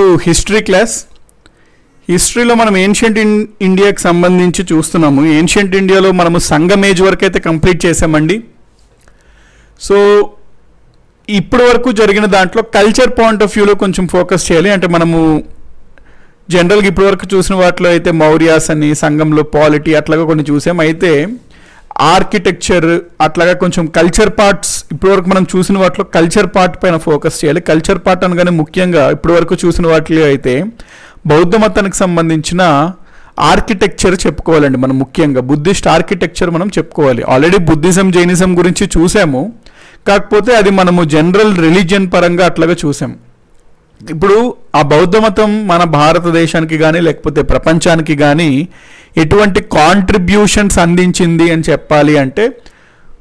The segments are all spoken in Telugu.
టు హిస్టరీ క్లాస్ హిస్టరీలో మనం ఏన్షియంట్ ఇన్ ఇండియాకి సంబంధించి చూస్తున్నాము. ఏన్షియంట్ ఇండియాలో మనము సంగం ఏజ్ వరకు అయితే కంప్లీట్ చేసామండి సో ఇప్పటి వరకు జరిగిన దాంట్లో కల్చర్ పాయింట్ ఆఫ్ వ్యూలో కొంచెం ఫోకస్ చేయాలి. అంటే మనము జనరల్గా ఇప్పటి వరకు చూసిన వాటిలో అయితే మౌర్యాస్ అని సంఘంలో పాలిటీ అట్లాగా కొన్ని చూసాం. అయితే ఆర్కిటెక్చర్ అట్లాగా కొంచెం కల్చర్ పార్ట్స్ ఇప్పటివరకు మనం చూసిన వాటిలో కల్చర్ పార్ట్ పైన ఫోకస్ చేయాలి. కల్చర్ పార్ట్ అనగానే ముఖ్యంగా ఇప్పటివరకు చూసిన వాటిలో అయితే బౌద్ధ మతానికి సంబంధించిన ఆర్కిటెక్చర్ చెప్పుకోవాలండి మనం ముఖ్యంగా. బుద్ధిస్ట్ ఆర్కిటెక్చర్ మనం చెప్పుకోవాలి. ఆల్రెడీ బుద్ధిజం జైనిజం గురించి చూసాము. కాకపోతే అది మనము జనరల్ రిలీజియన్ పరంగా అట్లాగా చూసాం. ఇప్పుడు ఆ బౌద్ధ మతం మన భారతదేశానికి కానీ లేకపోతే ప్రపంచానికి కానీ ఎటువంటి కాంట్రిబ్యూషన్స్ అందించింది అని చెప్పాలి అంటే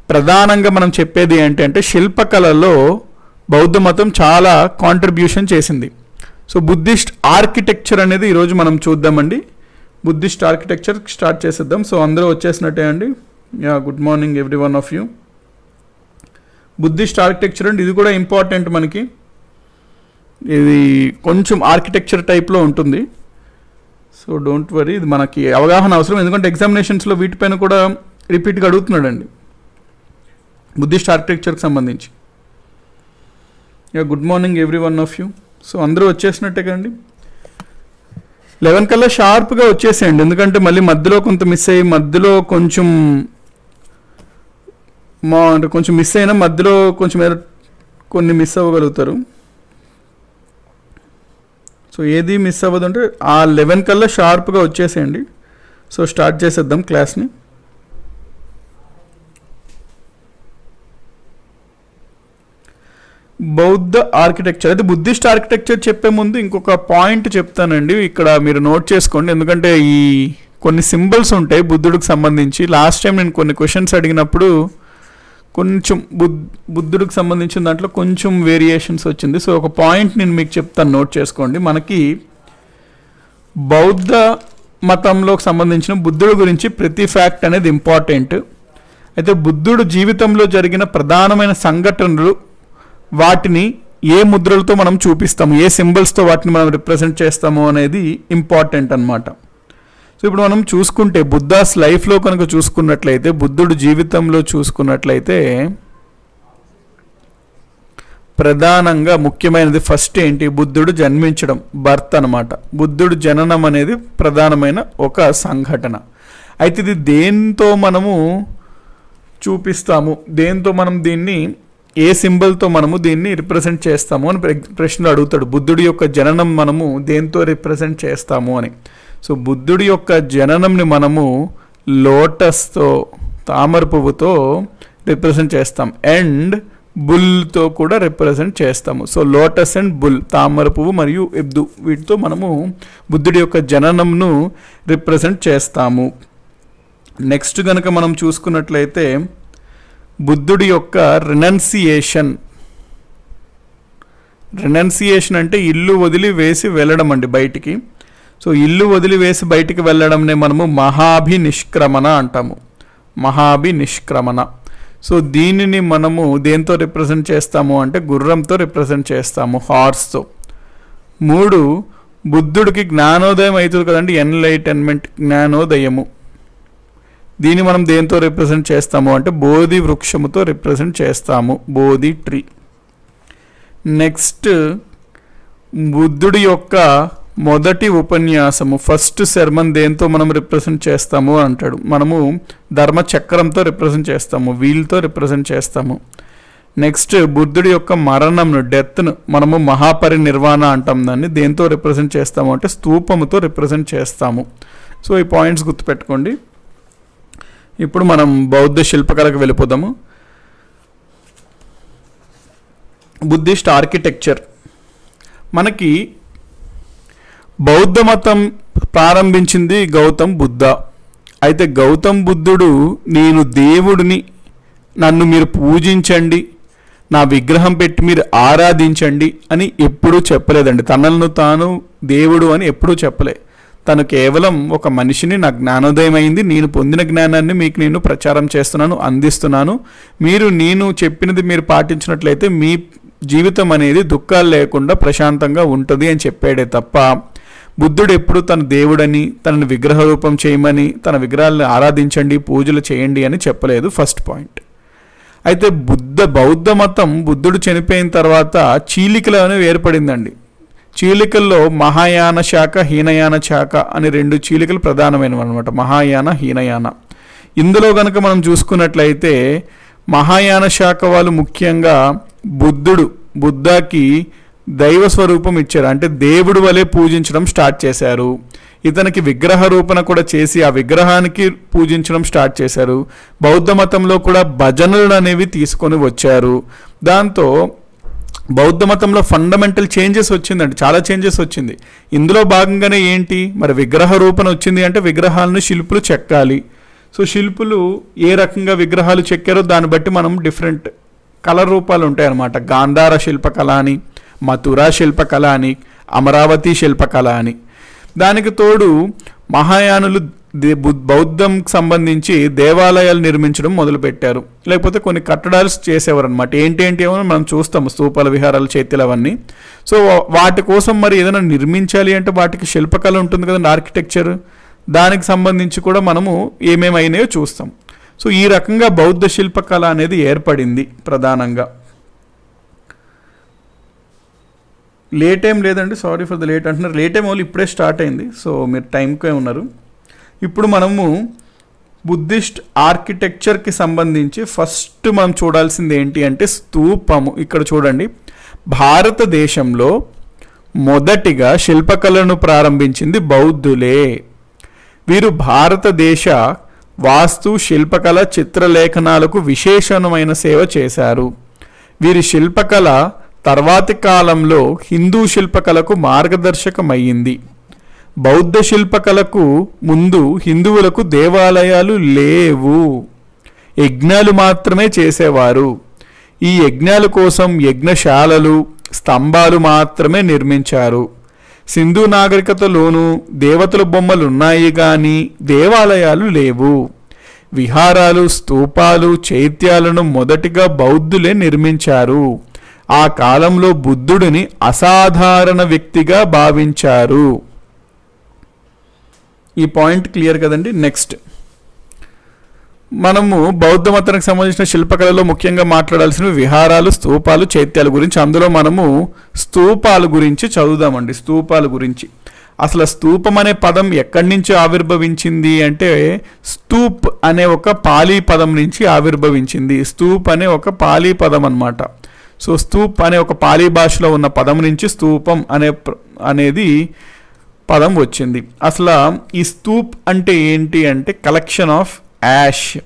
ప్రధానంగా మనం చెప్పేది ఏంటంటే శిల్పకళలో బౌద్ధ మతం చాలా కాంట్రిబ్యూషన్ చేసింది. సో బుద్ధిస్ట్ ఆర్కిటెక్చర్ అనేది ఈరోజు మనం చూద్దామండి. బుద్ధిస్ట్ ఆర్కిటెక్చర్ స్టార్ట్ చేసేద్దాం. సో అందరూ వచ్చేసినట్టే అండి. Yeah good morning everyone of you. Buddhist architecture అండి ఇది కూడా ఇంపార్టెంట్ మనకి. ఇది కొంచెం ఆర్కిటెక్చర్ టైప్లో ఉంటుంది. సో డోంట్ వరీ ఇది మనకి అవగాహన అవసరం. ఎందుకంటే ఎగ్జామినేషన్స్లో వీటిపైన కూడా రిపీట్గా అడుగుతున్నాడండి. బుద్ధిస్ట్ ఆర్కిటెక్చర్కి సంబంధించి. Yeah good morning everyone of you. So అందరూ వచ్చేసినట్టే కండి లెవెన్ కల్లా షార్ప్గా వచ్చేసేయండి. ఎందుకంటే మళ్ళీ మధ్యలో కొంత మిస్ అయ్యి మధ్యలో కొంచెం మా అంటే కొంచెం మిస్ అయినా మధ్యలో కొంచెం కొన్ని మిస్ అవ్వగలుగుతారు. సో ఏది మిస్ అవ్వదు అంటే ఆ లెవెన్ కల్లా షార్ప్గా వచ్చేసేయండి. సో స్టార్ట్ చేసేద్దాం క్లాస్ని బౌద్ధ ఆర్కిటెక్చర్ అయితే బుద్ధిస్ట్ ఆర్కిటెక్చర్ చెప్పే ముందు ఇంకొక పాయింట్ చెప్తానండి. ఇక్కడ మీరు నోట్ చేసుకోండి. ఎందుకంటే ఈ కొన్ని సింబల్స్ ఉంటాయి బుద్ధుడికి సంబంధించి. లాస్ట్ టైం నేను కొన్ని క్వశ్చన్స్ అడిగినప్పుడు కొంచెం బుద్ బుద్ధుడికి సంబంధించిన దాంట్లో కొంచెం వేరియేషన్స్ వచ్చింది. సో ఒక పాయింట్ నేను మీకు చెప్తాను నోట్ చేసుకోండి. మనకి బౌద్ధ మతంలోకి సంబంధించిన బుద్ధుడి గురించి ప్రతి ఫ్యాక్ట్ అనేది ఇంపార్టెంట్ అయితే బుద్ధుడు జీవితంలో జరిగిన ప్రధానమైన సంఘటనలు వాటిని ఏ ముద్రలతో మనం చూపిస్తాము? ఏ సింబల్స్తో వాటిని మనం రిప్రజెంట్ చేస్తాము అనేది ఇంపార్టెంట్ అన్నమాట. సో ఇప్పుడు మనం చూసుకుంటే బుద్ధాస్ లైఫ్లో కనుక చూసుకున్నట్లయితే బుద్ధుడు జీవితంలో చూసుకున్నట్లయితే ప్రధానంగా ముఖ్యమైనది ఫస్ట్ ఏంటి? బుద్ధుడు జన్మించడం బర్త్ అనమాట బుద్ధుడు జననం అనేది ప్రధానమైన ఒక సంఘటన. అయితే ఇది దేంతో మనము చూపిస్తాము? దేంతో మనం దీన్ని ఏ సింబల్తో మనము దీన్ని రిప్రజెంట్ చేస్తాము అని ప్రశ్నలు అడుగుతాడు. బుద్ధుడి యొక్క జననం మనము దేంతో రిప్రజెంట్ చేస్తాము అని. సో బుద్ధుడి యొక్క జననంని మనము లోటస్తో తామర పువ్వుతో రిప్రజెంట్ చేస్తాం. అండ్ బుల్తో కూడా రిప్రజెంట్ చేస్తాము. సో లోటస్ అండ్ బుల్ తామర పువ్వు మరియు ఎబ్దు వీటితో మనము బుద్ధుడి యొక్క జననంను రిప్రజెంట్ చేస్తాము. నెక్స్ట్ కనుక మనం చూసుకున్నట్లయితే బుద్ధుడి యొక్క రినన్సియేషన్. రినన్సియేషన్ అంటే ఇల్లు వదిలి వేసి వెళ్ళడం అండి బయటికి. సో ఇల్లు వదిలి వేసి బయటికి వెళ్ళడంనే మనము మహాభి నిష్క్రమణ అంటాము. మహాభి నిష్క్రమణ సో దీనిని మనము దేంతో రిప్రజెంట్ చేస్తాము అంటే గుర్రంతో రిప్రజెంట్ చేస్తాము హార్స్తో. మూడు బుద్ధుడికి జ్ఞానోదయం అవుతుంది కదండి ఎన్లైటన్మెంట్ జ్ఞానోదయము. దీన్ని మనం దేంతో రిప్రజెంట్ చేస్తాము అంటే బోధి వృక్షముతో రిప్రజెంట్ చేస్తాము బోధి ట్రీ. నెక్స్ట్ బుద్ధుడి యొక్క మొదటి ఉపన్యాసము ఫస్ట్ శర్మన్ దేంతో మనం రిప్రజెంట్ చేస్తాము అని అంటాడు. మనము ధర్మ చక్రంతో రిప్రజెంట్ చేస్తాము వీల్తో రిప్రజెంట్ చేస్తాము. నెక్స్ట్ బుద్ధుడి యొక్క మరణంను డెత్ను మనము మహాపరినిర్వాణ అంటాం దాన్ని. దేంతో రిప్రజెంట్ చేస్తాము అంటే స్తూపముతో రిప్రజెంట్ చేస్తాము. సో ఈ పాయింట్స్ గుర్తుపెట్టుకోండి. ఇప్పుడు మనం బౌద్ధ శిల్పకళకు వెళ్ళిపోదాము. బుద్ధిస్ట్ ఆర్కిటెక్చర్ మనకి బౌద్ధ మతం ప్రారంభించింది గౌతమ్ బుద్ధ. అయితే గౌతమ్ బుద్ధుడు నేను దేవుడిని నన్ను మీరు పూజించండి నా విగ్రహం పెట్టి మీరు ఆరాధించండి అని ఎప్పుడూ చెప్పలేదండి. తనను తాను దేవుడు అని ఎప్పుడూ చెప్పలే. తను కేవలం ఒక మనిషిని నా జ్ఞానోదయం అయింది నేను పొందిన జ్ఞానాన్ని మీకు నేను ప్రచారం చేస్తున్నాను అందిస్తున్నాను. మీరు నేను చెప్పినది మీరు పాటించినట్లయితే మీ జీవితం అనేది దుఃఖాలు లేకుండా ప్రశాంతంగా ఉంటుంది అని చెప్పాడే తప్ప బుద్ధుడు ఎప్పుడు తన దేవుడని తనని విగ్రహ రూపం చేయమని తన విగ్రహాలను ఆరాధించండి పూజలు చేయండి అని చెప్పలేదు ఫస్ట్ పాయింట్. అయితే బుద్ధ బౌద్ధ మతం బుద్ధుడు చనిపోయిన తర్వాత చీలికలు ఏర్పడిందండి. చీలికల్లో మహాయాన శాఖ హీనయాన శాఖ అని రెండు చీలికలు ప్రధానమైనవి అనమాట మహాయాన హీనయాన. ఇందులో గనక మనం చూసుకున్నట్లయితే మహాయాన శాఖ వాళ్ళు ముఖ్యంగా బుద్ధుడు బుద్ధాకి దైవ స్వరూపం ఇచ్చారు. అంటే దేవుడు వలె పూజించడం స్టార్ట్ చేశారు. ఇతనికి విగ్రహ రూపణ కూడా చేసి ఆ విగ్రహానికి పూజించడం స్టార్ట్ చేశారు. బౌద్ధ మతంలో కూడా భజనలు అనేవి తీసుకొని వచ్చారు. దాంతో బౌద్ధ మతంలో ఫండమెంటల్ చేంజెస్ వచ్చిందండి. చాలా చేంజెస్ వచ్చింది. ఇందులో భాగంగానే ఏంటి? మరి విగ్రహ రూపణ వచ్చింది అంటే విగ్రహాలను శిల్పులు చెక్కాలి. సో శిల్పులు ఏ రకంగా విగ్రహాలు చెక్కారో దాన్ని బట్టి మనం డిఫరెంట్ కలర్ రూపాలు ఉంటాయన్నమాట. గాంధార శిల్పకళ అని మథురా శిల్పకళ అని అమరావతి శిల్పకళ అని దానికి తోడు మహాయానులు దే- సంబంధించి దేవాలయాలు నిర్మించడం మొదలుపెట్టారు. లేకపోతే కొన్ని కట్టడాలు చేసేవారు అనమాట ఏంటి ఏమో మనం చూస్తాము స్తూపాల విహారాలు చేతులు అవన్నీ. సో వాటి కోసం మరి ఏదైనా నిర్మించాలి అంటే వాటికి శిల్పకళ ఉంటుంది కదండి ఆర్కిటెక్చర్. దానికి సంబంధించి కూడా మనము ఏమేమైనాయో చూస్తాం. సో ఈ రకంగా బౌద్ధ శిల్పకళ అనేది ఏర్పడింది ప్రధానంగా. లేట్ ఏం లేదండి సారీ ఫర్ ద లేట్ అంటున్నారు. లేట్ ఏం వాళ్ళు ఇప్పుడే స్టార్ట్ అయింది. సో మీరు టైంకే ఉన్నారు. ఇప్పుడు మనము బుద్ధిస్ట్ ఆర్కిటెక్చర్కి సంబంధించి ఫస్ట్ మనం చూడాల్సింది ఏంటి అంటే స్తూపము. ఇక్కడ చూడండి. భారతదేశంలో మొదటిగా శిల్పకళను ప్రారంభించింది బౌద్ధులే. వీరు భారతదేశ వాస్తు శిల్పకళ చిత్రలేఖనాలకు విశేషమైన సేవ చేశారు. వీరి శిల్పకళ తర్వాతి కాలంలో హిందూ శిల్పకళకు మార్గదర్శకమయ్యింది. బౌద్ధ శిల్పకళకు ముందు హిందువులకు దేవాలయాలు లేవు. యజ్ఞాలు మాత్రమే చేసేవారు. ఈ యజ్ఞాల కోసం యజ్ఞశాలలు స్తంభాలు మాత్రమే నిర్మించారు. సింధు నాగరికతలోనూ దేవతల బొమ్మలు ఉన్నాయి కానీ దేవాలయాలు లేవు. విహారాలు స్తూపాలు చైత్యాలను మొదటిగా బౌద్ధులే నిర్మించారు. ఆ కాలంలో బుద్ధుడిని అసాధారణ వ్యక్తిగా భావించారు. ఈ పాయింట్ క్లియర్ కదండి? నెక్స్ట్. మనము బౌద్ధ మతానికి సంబంధించిన శిల్పకళలో ముఖ్యంగా మాట్లాడాల్సినవి విహారాలు స్తూపాలు చైత్యాల గురించి అందులో మనము స్తూపాల గురించి చదువుదామండి. స్తూపాల గురించి. అసలు స్తూపం అనే పదం ఎక్కడి నుంచి ఆవిర్భవించింది అంటే స్తూప్ అనే ఒక పాలీ పదం నుంచి ఆవిర్భవించింది. స్తూప్ అనే ఒక పాలీ పదం అన్నమాట. సో స్తూప్ అనే ఒక పాలీ భాషలో ఉన్న పదం నుంచి స్తూపం అనే అనేది పదం వచ్చింది. అసలు ఈ స్తూప్ అంటే ఏంటి అంటే collection of ash.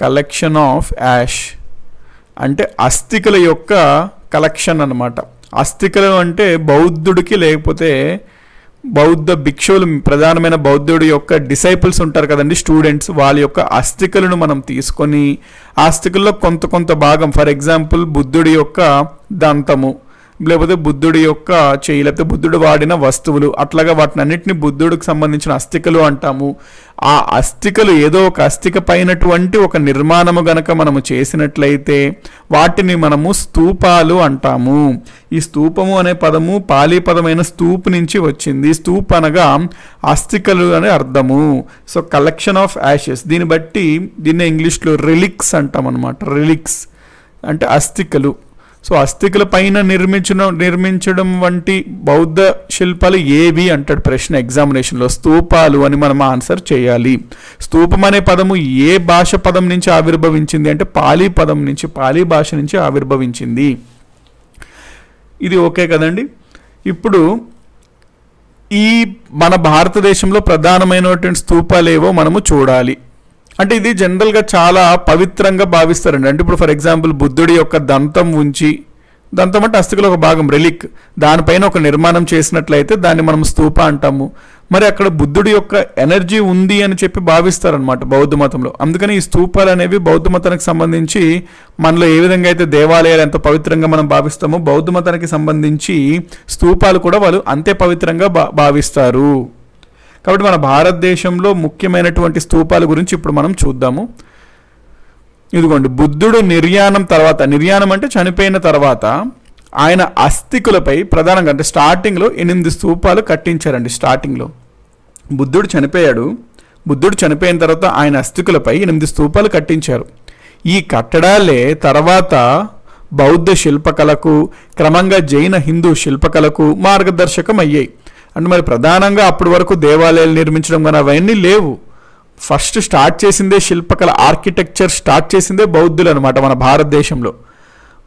Collection of ash అంటే అస్థికల యొక్క కలెక్షన్ అన్నమాట. అస్థికలు అంటే బౌద్ధుడికి లేకపోతే బౌద్ధ భిక్షువులు ప్రధానమైన బౌద్ధుడి యొక్క డిసైపుల్స్ ఉంటారు కదండి స్టూడెంట్స్ వాళ్ళ యొక్క అస్థికలను మనం తీసుకొని ఆస్తికల్లో కొంత కొంత భాగం ఫర్ ఎగ్జాంపుల్ బుద్ధుడి యొక్క దంతము. లేకపోతే బుద్ధుడి యొక్క చేయి లేకపోతే బుద్ధుడు వాడిన వస్తువులు అట్లాగా వాటిని అన్నింటినీ బుద్ధుడికి సంబంధించిన అస్థికలు అంటాము. ఆ అస్థికలు ఏదో ఒక అస్థిక పైనటువంటి ఒక నిర్మాణము గనక మనము చేసినట్లయితే వాటిని మనము స్తూపాలు అంటాము. ఈ స్తూపము అనే పదము పాలీ పదమైన స్తూప్ నుంచి వచ్చింది. స్తూప్ అనగా అస్థికలు అనే అర్థము. సో కలెక్షన్ ఆఫ్ యాషెస్ దీన్ని బట్టి దీన్ని ఇంగ్లీష్లో రిలిక్స్ అంటాం అనమాట రిలిక్స్ అంటే అస్థికలు. సో అస్థికల పైన నిర్మించడం నిర్మించడం వంటి బౌద్ధ శిల్పాలు ఏవి అంటాడు ప్రశ్న ఎగ్జామినేషన్లో. స్తూపాలు అని మనం ఆన్సర్ చేయాలి. స్తూపం అనే పదము ఏ భాష పదం నుంచి ఆవిర్భవించింది అంటే పాలీ పదం నుంచి పాలీ భాష నుంచి ఆవిర్భవించింది. ఇది ఓకే కదండి? ఇప్పుడు ఈ మన భారతదేశంలో ప్రధానమైనటువంటి స్థూపాలు ఏవో మనము చూడాలి. అంటే ఇది జనరల్గా చాలా పవిత్రంగా భావిస్తారండి. అంటే ఇప్పుడు ఫర్ ఎగ్జాంపుల్ బుద్ధుడి యొక్క దంతం ఉంచి దంతం అంటే అస్థికలో ఒక భాగం రెలిక్ దానిపైన ఒక నిర్మాణం చేసినట్లయితే దాన్ని మనం స్తూప అంటాము. మరి అక్కడ బుద్ధుడి యొక్క ఎనర్జీ ఉంది అని చెప్పి భావిస్తారనమాట బౌద్ధ మతంలో. అందుకని ఈ స్తూపాలు అనేవి బౌద్ధ మతానికి సంబంధించి మనలో ఏ విధంగా అయితే దేవాలయాలు ఎంత పవిత్రంగా మనం భావిస్తామో బౌద్ధ మతానికి సంబంధించి స్తూపాలు కూడా వాళ్ళు అంతే పవిత్రంగా భా భావిస్తారు. కాబట్టి మన భారతదేశంలో ముఖ్యమైనటువంటి స్తూపాల గురించి ఇప్పుడు మనం చూద్దాము. ఇదిగోండి బుద్ధుడు నిర్యాణం తర్వాత నిర్యాణం అంటే చనిపోయిన తర్వాత ఆయన అస్థికులపై ప్రధానంగా అంటే స్టార్టింగ్లో ఎనిమిది స్తూపాలు కట్టించారండి స్టార్టింగ్లో. బుద్ధుడు చనిపోయాడు. బుద్ధుడు చనిపోయిన తర్వాత ఆయన అస్థికులపై ఎనిమిది స్తూపాలు కట్టించారు. ఈ కట్టడాలే తర్వాత బౌద్ధ శిల్పకళకు క్రమంగా జైన హిందూ శిల్పకళకు మార్గదర్శకం అయ్యాయి అంటే మరి ప్రధానంగా అప్పటి వరకు దేవాలయాలు నిర్మించడం కానీ అవన్నీ లేవు. ఫస్ట్ స్టార్ట్ చేసిందే శిల్పకళ ఆర్కిటెక్చర్ స్టార్ట్ చేసిందే బౌద్ధులు అనమాట మన భారతదేశంలో.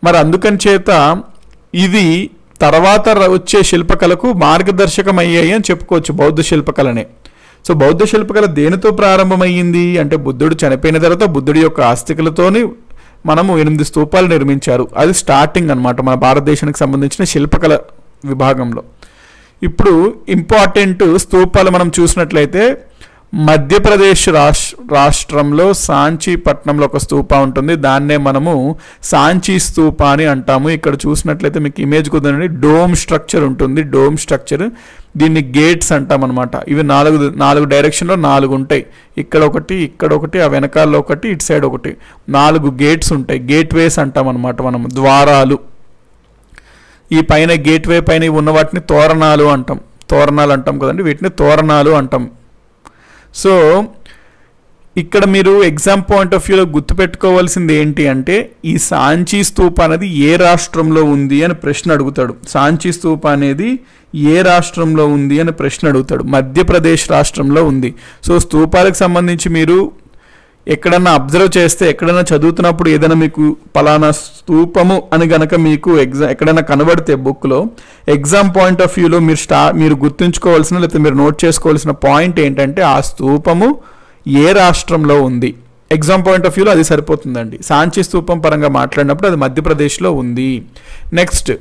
మరి అందుకని చేత ఇది తర్వాత వచ్చే శిల్పకళకు మార్గదర్శకం అయ్యాయి అని చెప్పుకోవచ్చు బౌద్ధ శిల్పకళనే. సో బౌద్ధ శిల్పకళ దేనితో ప్రారంభమయ్యింది? అంటే బుద్ధుడు చనిపోయిన తర్వాత బుద్ధుడి యొక్క ఆస్తికలతోని మనము ఎనిమిది స్తూపాలు నిర్మించారు. అది స్టార్టింగ్ అన్నమాట మన భారతదేశానికి సంబంధించిన శిల్పకళ విభాగంలో. ఇప్పుడు ఇంపార్టెంట్ స్తూపాలు మనం చూసినట్లయితే మధ్యప్రదేశ్ రాష్ రాష్ట్రంలో సాంచి పట్నంలో ఒక స్తూప ఉంటుంది. దాన్నే మనము సాంచి స్తూప అని అంటాము. ఇక్కడ చూసినట్లయితే మీకు ఇమేజ్ కుదరండి డోమ్ స్ట్రక్చర్ ఉంటుంది. Dome structure. దీన్ని గేట్స్ అంటాం అనమాట ఇవి నాలుగు నాలుగు డైరెక్షన్లో నాలుగు ఉంటాయి. ఇక్కడ ఒకటి ఇక్కడ ఒకటి ఆ వెనకాల ఒకటి ఇటు సైడ్ ఒకటి. నాలుగు గేట్స్ ఉంటాయి. గేట్ వేస్ అంటాం అనమాట మనం ద్వారాలు. ఈ పైన గేట్వే పైన ఉన్న వాటిని తోరణాలు అంటాం. తోరణాలు అంటాం కదండి వీటిని తోరణాలు అంటాం. సో ఇక్కడ మీరు ఎగ్జామ్ పాయింట్ ఆఫ్ వ్యూలో గుర్తుపెట్టుకోవాల్సింది ఏంటి అంటే ఈ సాంచీ స్తూప అనేది ఏ రాష్ట్రంలో ఉంది అని ప్రశ్న అడుగుతాడు. సాంచీ స్తూప అనేది ఏ రాష్ట్రంలో ఉంది అని ప్రశ్న అడుగుతాడు. మధ్యప్రదేశ్ రాష్ట్రంలో ఉంది. సో స్తూపాలకు సంబంధించి మీరు ఎక్కడన్నా అబ్జర్వ్ చేస్తే ఎక్కడైనా చదువుతున్నప్పుడు ఏదైనా మీకు పలానా స్తూపము అని గనక మీకు ఎగ్జామ్ ఎక్కడైనా కనబడితే బుక్లో ఎగ్జామ్ పాయింట్ ఆఫ్ వ్యూలో మీరు స్టా మీరు గుర్తుంచుకోవాల్సిన లేకపోతే మీరు నోట్ చేసుకోవాల్సిన పాయింట్ ఏంటంటే ఆ స్తూపము ఏ రాష్ట్రంలో ఉంది. ఎగ్జామ్ పాయింట్ ఆఫ్ వ్యూలో అది సరిపోతుందండి. సాంచి స్తూపం పరంగా మాట్లాడినప్పుడు అది మధ్యప్రదేశ్లో ఉంది. నెక్స్ట్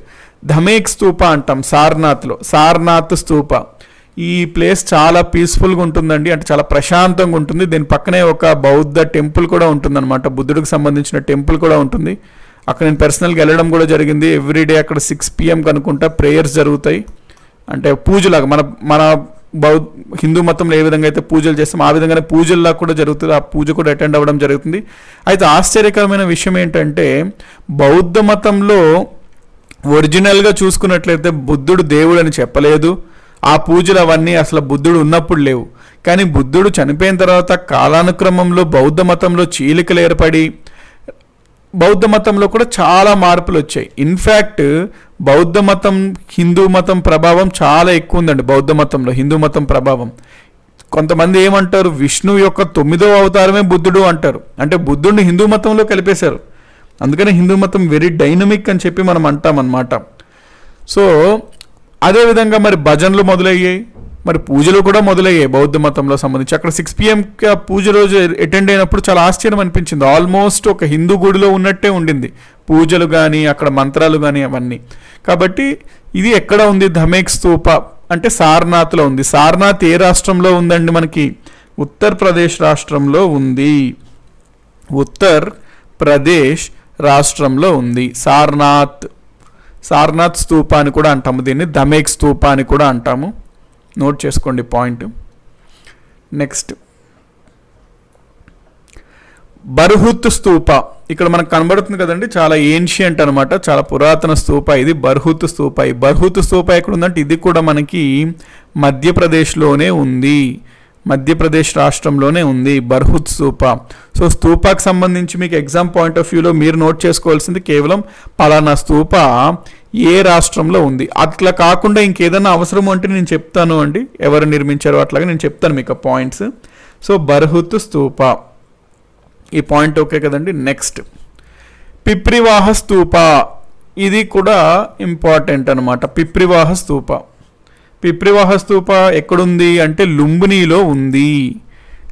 ధమేక్ స్తూప అంటాం సార్నాథ్లో. సార్నాథ్ స్తూప. ఈ ప్లేస్ చాలా పీస్ఫుల్గా ఉంటుందండి. అంటే చాలా ప్రశాంతంగా ఉంటుంది. దీని పక్కనే ఒక బౌద్ధ టెంపుల్ కూడా ఉంటుందన్నమాట. బుద్ధుడికి సంబంధించిన టెంపుల్ కూడా ఉంటుంది. అక్కడ నేను పర్సనల్గా వెళ్ళడం కూడా జరిగింది. ఎవ్రీడే అక్కడ సిక్స్ పిఎం కనుకుంటా ప్రేయర్స్ జరుగుతాయి. అంటే పూజలాగా మన మన బౌద్ధ హిందూ మతంలో ఏ విధంగా అయితే పూజలు చేస్తాం ఆ విధంగానే పూజల్లా కూడా జరుగుతుంది. ఆ పూజ కూడా అటెండ్ అవ్వడం జరుగుతుంది. అయితే ఆశ్చర్యకరమైన విషయం ఏంటంటే బౌద్ధ మతంలో ఒరిజినల్గా చూసుకున్నట్లయితే బుద్ధుడు దేవుడు అని చెప్పలేదు. ఆ పూజలు అవన్నీ అసలు బుద్ధుడు ఉన్నప్పుడు లేవు. కానీ బుద్ధుడు చనిపోయిన తర్వాత కాలానుక్రమంలో బౌద్ధ మతంలో చీలికలు ఏర్పడి బౌద్ధ మతంలో కూడా చాలా మార్పులు వచ్చాయి. ఇన్ఫ్యాక్ట్ బౌద్ధ మతం హిందూ మతం ప్రభావం చాలా ఎక్కువ ఉందండి బౌద్ధ మతంలో హిందూ మతం ప్రభావం. కొంతమంది ఏమంటారు విష్ణువు యొక్క తొమ్మిదో అవతారమే బుద్ధుడు అంటారు. అంటే బుద్ధుడిని హిందూ మతంలో కలిపేశారు. అందుకని హిందూ మతం వెరీ డైనమిక్ అని చెప్పి మనం అంటాం అన్నమాట సో అదేవిధంగా మరి భజనలు మొదలయ్యాయి. మరి పూజలు కూడా మొదలయ్యాయి బౌద్ధ మతంలో సంబంధించి. అక్కడ సిక్స్ పిఎం పూజ రోజు అటెండ్ అయినప్పుడు చాలా ఆశ్చర్యం అనిపించింది. ఆల్మోస్ట్ ఒక హిందూ గుడిలో ఉన్నట్టే ఉండింది. పూజలు కానీ అక్కడ మంత్రాలు కానీ అవన్నీ. కాబట్టి ఇది ఎక్కడ ఉంది? ధమేక్ స్తూప అంటే సారనాథ్లో ఉంది. సారనాథ్ ఏ రాష్ట్రంలో ఉందండి మనకి? ఉత్తరప్రదేశ్ రాష్ట్రంలో ఉంది. ఉత్తర్ ప్రదేశ్ రాష్ట్రంలో ఉంది. సారనాథ్ సార్నాథ్ స్తూప అని కూడా అంటాము. దీన్ని ధమేక్ స్తూప అని కూడా అంటాము. నోట్ చేసుకోండి పాయింట్. నెక్స్ట్. బర్హుత్ స్తూప. ఇక్కడ మనకు కనబడుతుంది కదండి చాలా ఏన్షియంట్ అనమాట చాలా పురాతన స్తూప ఇది బర్హుత్ స్తూప. ఈ బర్హుత్ స్తూప ఎక్కడ ఉందంటే ఇది కూడా మనకి మధ్యప్రదేశ్లోనే ఉంది. మధ్యప్రదేశ్ రాష్ట్రంలోనే ఉంది బర్హుత్ స్తూప సో స్తూపాకి సంబంధించి మీకు ఎగ్జామ్ పాయింట్ ఆఫ్ వ్యూలో మీరు నోట్ చేసుకోవాల్సింది కేవలం పలానా స్తూప ఏ రాష్ట్రంలో ఉంది. అట్లా కాకుండా ఇంకేదైనా అవసరం అంటే నేను చెప్తాను అండి. ఎవరు నిర్మించారో అట్లాగే నేను చెప్తాను మీకు పాయింట్స్. సో బర్హుత్ స్తూప ఈ పాయింట్ ఓకే కదండి. నెక్స్ట్. పిప్రివాహ స్తూప ఇది కూడా ఇంపార్టెంట్ అనమాట పిప్రివాహ స్తూప పిప్రివాహ స్తూప ఎక్కడుంది అంటే లుంబినీలో ఉంది.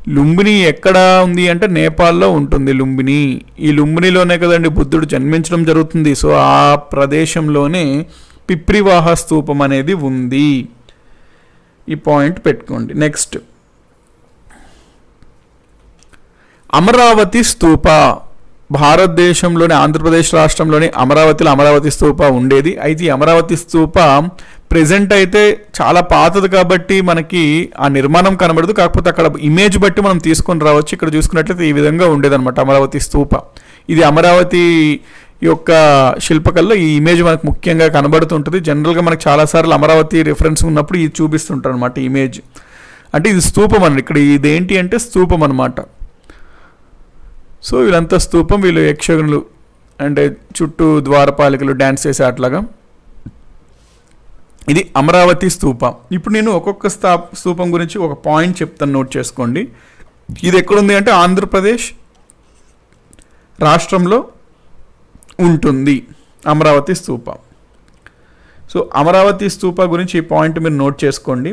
లుంబిని ఎక్కడ ఉంది అంటే నేపాల్లో ఉంటుంది లుంబిని. ఈ లుంబినిలోనే కదండి బుద్ధుడు జన్మించడం జరుగుతుంది. సో ఆ ప్రదేశంలోనే పిప్రివాహ స్తూపం అనేది ఉంది. ఈ పాయింట్ పెట్టుకోండి. నెక్స్ట్. అమరావతి స్తూప. భారతదేశంలోని ఆంధ్రప్రదేశ్ రాష్ట్రంలోని అమరావతిలో అమరావతి స్తూప ఉండేది. అయితే ఈ అమరావతి స్తూప ప్రెజెంట్ అయితే చాలా పాతది కాబట్టి మనకి ఆ నిర్మాణం కనబడదు. కాకపోతే అక్కడ ఇమేజ్ బట్టి మనం తీసుకొని రావచ్చు. ఇక్కడ చూసుకున్నట్లయితే ఈ విధంగా ఉండేదన్నమాట అమరావతి స్తూప ఇది అమరావతి యొక్క శిల్పకళలో ఈ ఇమేజ్ మనకు ముఖ్యంగా కనబడుతుంటుంది. జనరల్గా మనకు చాలాసార్లు అమరావతి రిఫరెన్స్ ఉన్నప్పుడు ఇది చూపిస్తుంటారు అనమాట ఇమేజ్ అంటే ఇది స్తూపం అన్నమాట. ఇక్కడ ఇదేంటి అంటే స్తూపం అనమాట సో వీళ్ళంతా స్తూపం వీళ్ళు యక్షగునులు అంటే చుట్టూ ద్వారపాలికలు డ్యాన్స్ చేసే అట్లాగా. ఇది అమరావతి స్తూపం. ఇప్పుడు నేను ఒక్కొక్క స్థా స్తూపం గురించి ఒక పాయింట్ చెప్తాను నోట్ చేసుకోండి. ఇది ఎక్కడుంది అంటే ఆంధ్రప్రదేశ్ రాష్ట్రంలో ఉంటుంది అమరావతి స్థూపం సో అమరావతి స్తూప గురించి ఈ పాయింట్ మీరు నోట్ చేసుకోండి.